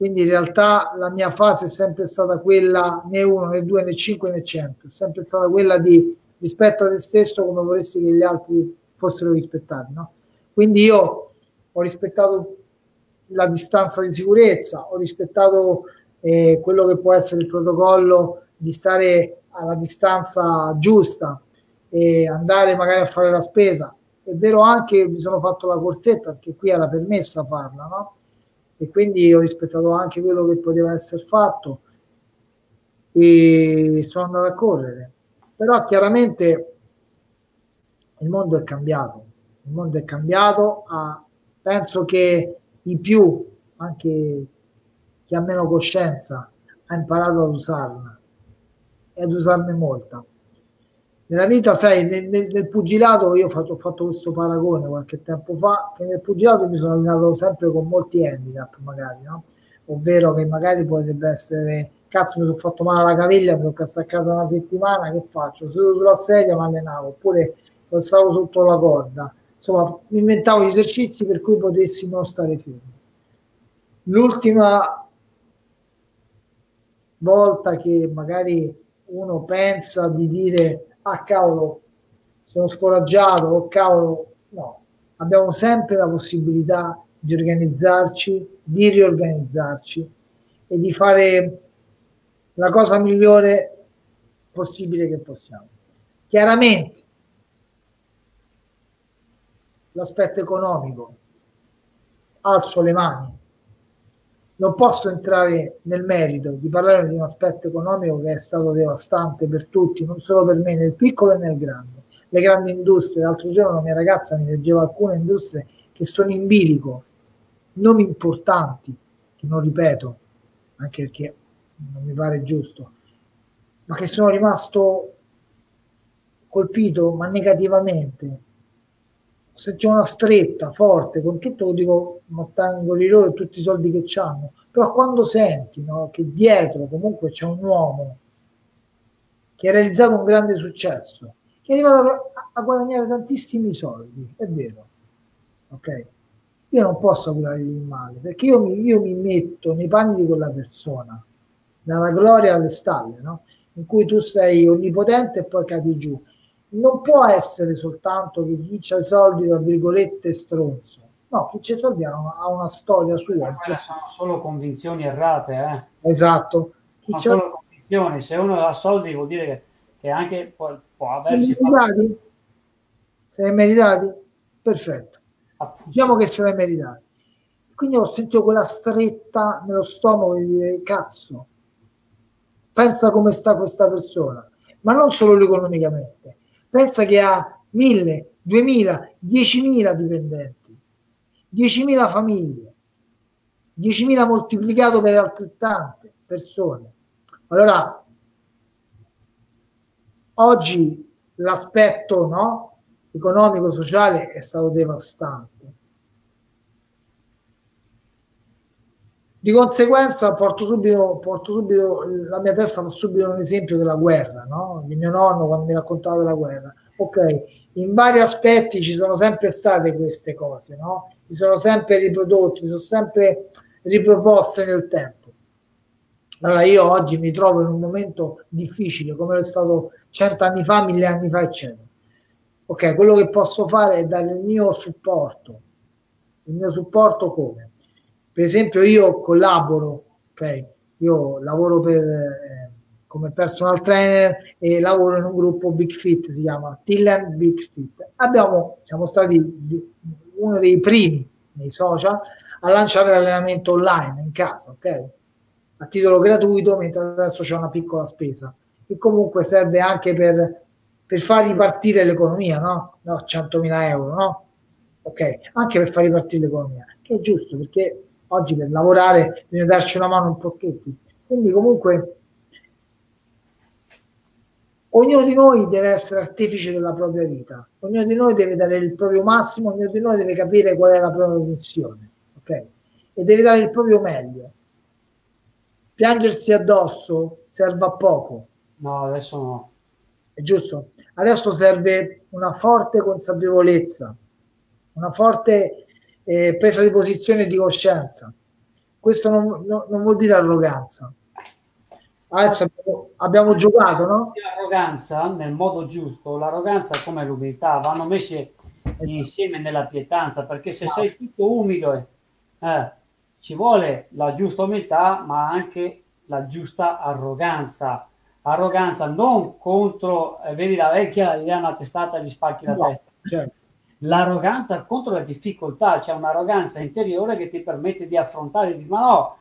Quindi in realtà la mia fase è sempre stata quella né 1 né 2 né 5 né 100, è sempre stata quella di rispetto a te stesso come vorresti che gli altri fossero rispettati. No? Quindi io ho rispettato la distanza di sicurezza, ho rispettato eh, quello che può essere il protocollo di stare alla distanza giusta e andare magari a fare la spesa. È vero anche che mi sono fatto la corsetta perché qui era permessa farla, no? E quindi ho rispettato anche quello che poteva essere fatto e sono andato a correre. Però chiaramente il mondo è cambiato, il mondo è cambiato, ah, penso che i più, anche chi ha meno coscienza, ha imparato ad usarla e ad usarne molta. Nella vita, sai, nel, nel, nel pugilato io ho fatto, ho fatto, questo paragone qualche tempo fa, che nel pugilato mi sono allenato sempre con molti handicap, magari, no? Ovvero che magari potrebbe essere, cazzo mi sono fatto male alla caviglia, mi sono staccato una settimana, che faccio? Seduto sulla sedia mi allenavo, oppure stavo sotto la corda. Insomma, mi inventavo gli esercizi per cui potessi non stare fermo. L'ultima volta che magari uno pensa di dire ah cavolo sono scoraggiato oh, cavolo. No abbiamo sempre la possibilità di organizzarci di riorganizzarci e di fare la cosa migliore possibile che possiamo. Chiaramente l'aspetto economico alzo le mani non posso entrare nel merito di parlare di un aspetto economico che è stato devastante per tutti, non solo per me, nel piccolo e nel grande. Le grandi industrie, l'altro giorno una mia ragazza mi leggeva alcune industrie che sono in bilico, non importanti, che non ripeto, anche perché non mi pare giusto, ma che sono rimasto colpito, ma negativamente, se c'è una stretta forte con tutto dico mattangoli loro e tutti i soldi che hanno però quando senti no, che dietro comunque c'è un uomo che ha realizzato un grande successo che è arrivato a, a guadagnare tantissimi soldi è vero ok? Io non posso augurargli il male perché io mi, io mi metto nei panni di quella persona dalla gloria alle stalle no? in cui tu sei onnipotente e poi cadi giù non può essere soltanto che chi ha i soldi, tra virgolette, stronzo. No, chi c'è soldi ha una, ha una storia sua. Sono solo convinzioni errate. Eh. Esatto. Chi sono solo convinzioni. Se uno ha soldi vuol dire che, che anche può, può aversi... Meritati? Se l'hai meritati? Perfetto. Appunto. Diciamo che se l'hai meritati. Quindi ho sentito quella stretta nello stomaco di dire, cazzo, pensa come sta questa persona. Ma non solo economicamente pensa che ha 1000, 2000, 10.000 dipendenti, 10.000 famiglie, 10.000 moltiplicato per altrettante persone. Allora, oggi l'aspetto no, economico-sociale è stato devastante. Di conseguenza porto subito, porto subito, la mia testa fa subito un esempio della guerra, no? di mio nonno quando mi raccontava della guerra. Ok, in vari aspetti ci sono sempre state queste cose, no? si sono sempre riprodotte, si sono sempre riproposte nel tempo. Allora io oggi mi trovo in un momento difficile come è stato cento anni fa, mille anni fa, eccetera. Ok, quello che posso fare è dare il mio supporto. Il mio supporto come? Per esempio io collaboro, ok? Io lavoro per, eh, come personal trainer e lavoro in un gruppo Big Fit, si chiama Tilland Big Fit. Abbiamo, siamo stati uno dei primi nei social a lanciare l'allenamento online in casa, ok? A titolo gratuito, mentre adesso c'è una piccola spesa che comunque serve anche per, per far ripartire l'economia, no? No, 100.000 euro, no? Ok, anche per far ripartire l'economia, che è giusto perché oggi per lavorare bisogna darci una mano un po' tutti. Quindi comunque ognuno di noi deve essere artefice della propria vita, ognuno di noi deve dare il proprio massimo, ognuno di noi deve capire qual è la propria missione, ok? E deve dare il proprio meglio. Piangersi addosso serve a poco. No, adesso no. È giusto? Adesso serve una forte consapevolezza, una forte eh, presa di posizione e di coscienza. Questo non, non, non vuol dire arroganza. Adesso abbiamo, abbiamo giocato, no? L'arroganza nel modo giusto, l'arroganza come l'umiltà vanno messi insieme nella pietanza, perché se sei tutto umido, eh, ci vuole la giusta umiltà, ma anche la giusta arroganza. Arroganza non contro, eh, vedi la vecchia, gli ha una testata gli spacchi la no, testa. Certo. L'arroganza contro la difficoltà, c'è un'arroganza interiore che ti permette di affrontare, di ma no,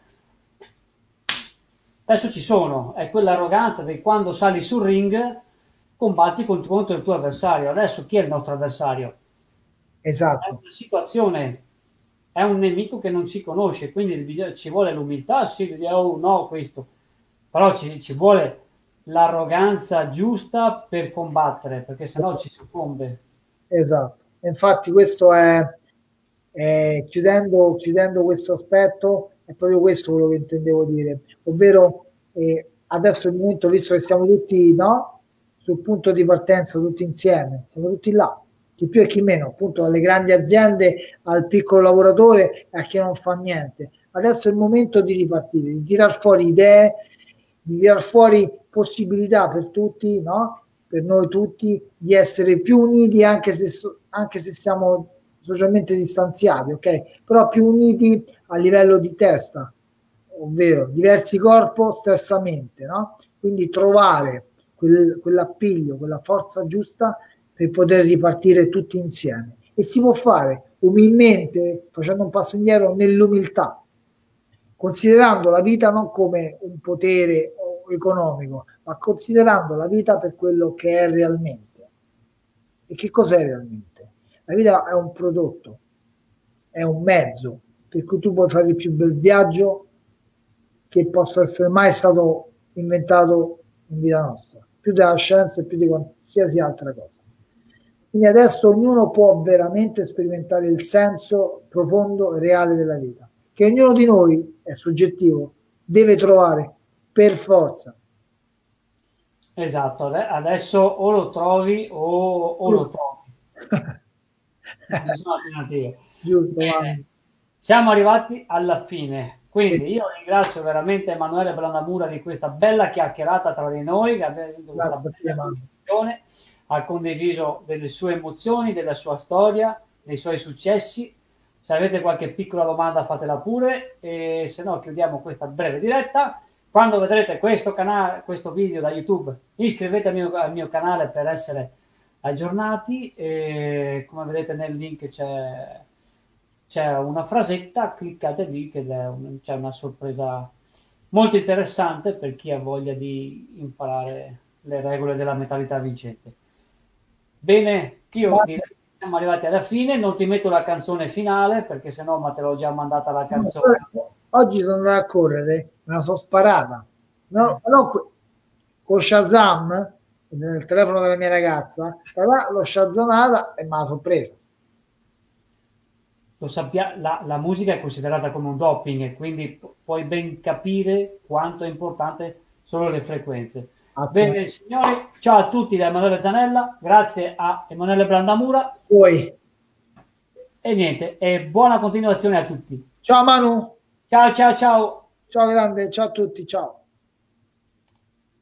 adesso ci sono, è quell'arroganza di quando sali sul ring combatti contro il tuo avversario. Adesso chi è il nostro avversario? Esatto. È una situazione, è un nemico che non si conosce, quindi ci vuole l'umiltà, sì, oh no, questo, però ci, ci vuole l'arroganza giusta per combattere, perché sennò ci soccombe. Esatto, infatti questo è, è chiudendo, chiudendo questo aspetto, è proprio questo quello che intendevo dire, ovvero eh, adesso è il momento, visto che siamo tutti no, sul punto di partenza, tutti insieme, siamo tutti là, chi più e chi meno, appunto dalle grandi aziende al piccolo lavoratore a chi non fa niente. Adesso è il momento di ripartire, di tirar fuori idee, di tirar fuori possibilità per tutti, no? Per noi tutti, di essere più uniti anche se, anche se siamo socialmente distanziati, ok? Però più uniti a livello di testa, ovvero diversi corpo, stessa mente, no? Quindi trovare quel, quell'appiglio, quella forza giusta per poter ripartire tutti insieme. E si può fare umilmente, facendo un passo indietro, nell'umiltà, considerando la vita non come un potere economico, ma considerando la vita per quello che è realmente. E che cos'è realmente? La vita è un prodotto, è un mezzo per cui tu puoi fare il più bel viaggio che possa essere mai stato inventato in vita nostra, più della scienza e più di qualsiasi altra cosa. Quindi adesso ognuno può veramente sperimentare il senso profondo e reale della vita, che ognuno di noi è soggettivo, deve trovare per forza. Esatto, adesso o lo trovi o, o lo trovi. Ci sono alternative. Giusto, eh, siamo arrivati alla fine. Quindi io ringrazio veramente Emanuele Brandamura di questa bella chiacchierata tra di noi, che avuto questa bella ha condiviso delle sue emozioni, della sua storia, dei suoi successi. Se avete qualche piccola domanda fatela pure e se no chiudiamo questa breve diretta. Quando vedrete questo, canale, questo video da YouTube iscrivetevi al mio, al mio canale per essere aggiornati e come vedete nel link c'è, c'è una frasetta, cliccate lì che un, c'è una sorpresa molto interessante per chi ha voglia di imparare le regole della mentalità vincente. Bene, io direi siamo arrivati alla fine, non ti metto la canzone finale perché sennò ma te l'ho già mandata la canzone. Oggi sono andato a correre, me la sono sparata. No, no, con Shazam, nel telefono della mia ragazza, l'ho shazamata e me la sono presa. Lo sappia, la, la, musica è considerata come un doping e quindi puoi ben capire quanto è importante sono le frequenze. Bene signori, ciao a tutti da Emanuele Zanella, grazie a Emanuele Brandamura. Poi. E niente, e buona continuazione a tutti. Ciao Manu. Ciao ciao ciao. Ciao grande, ciao a tutti, ciao.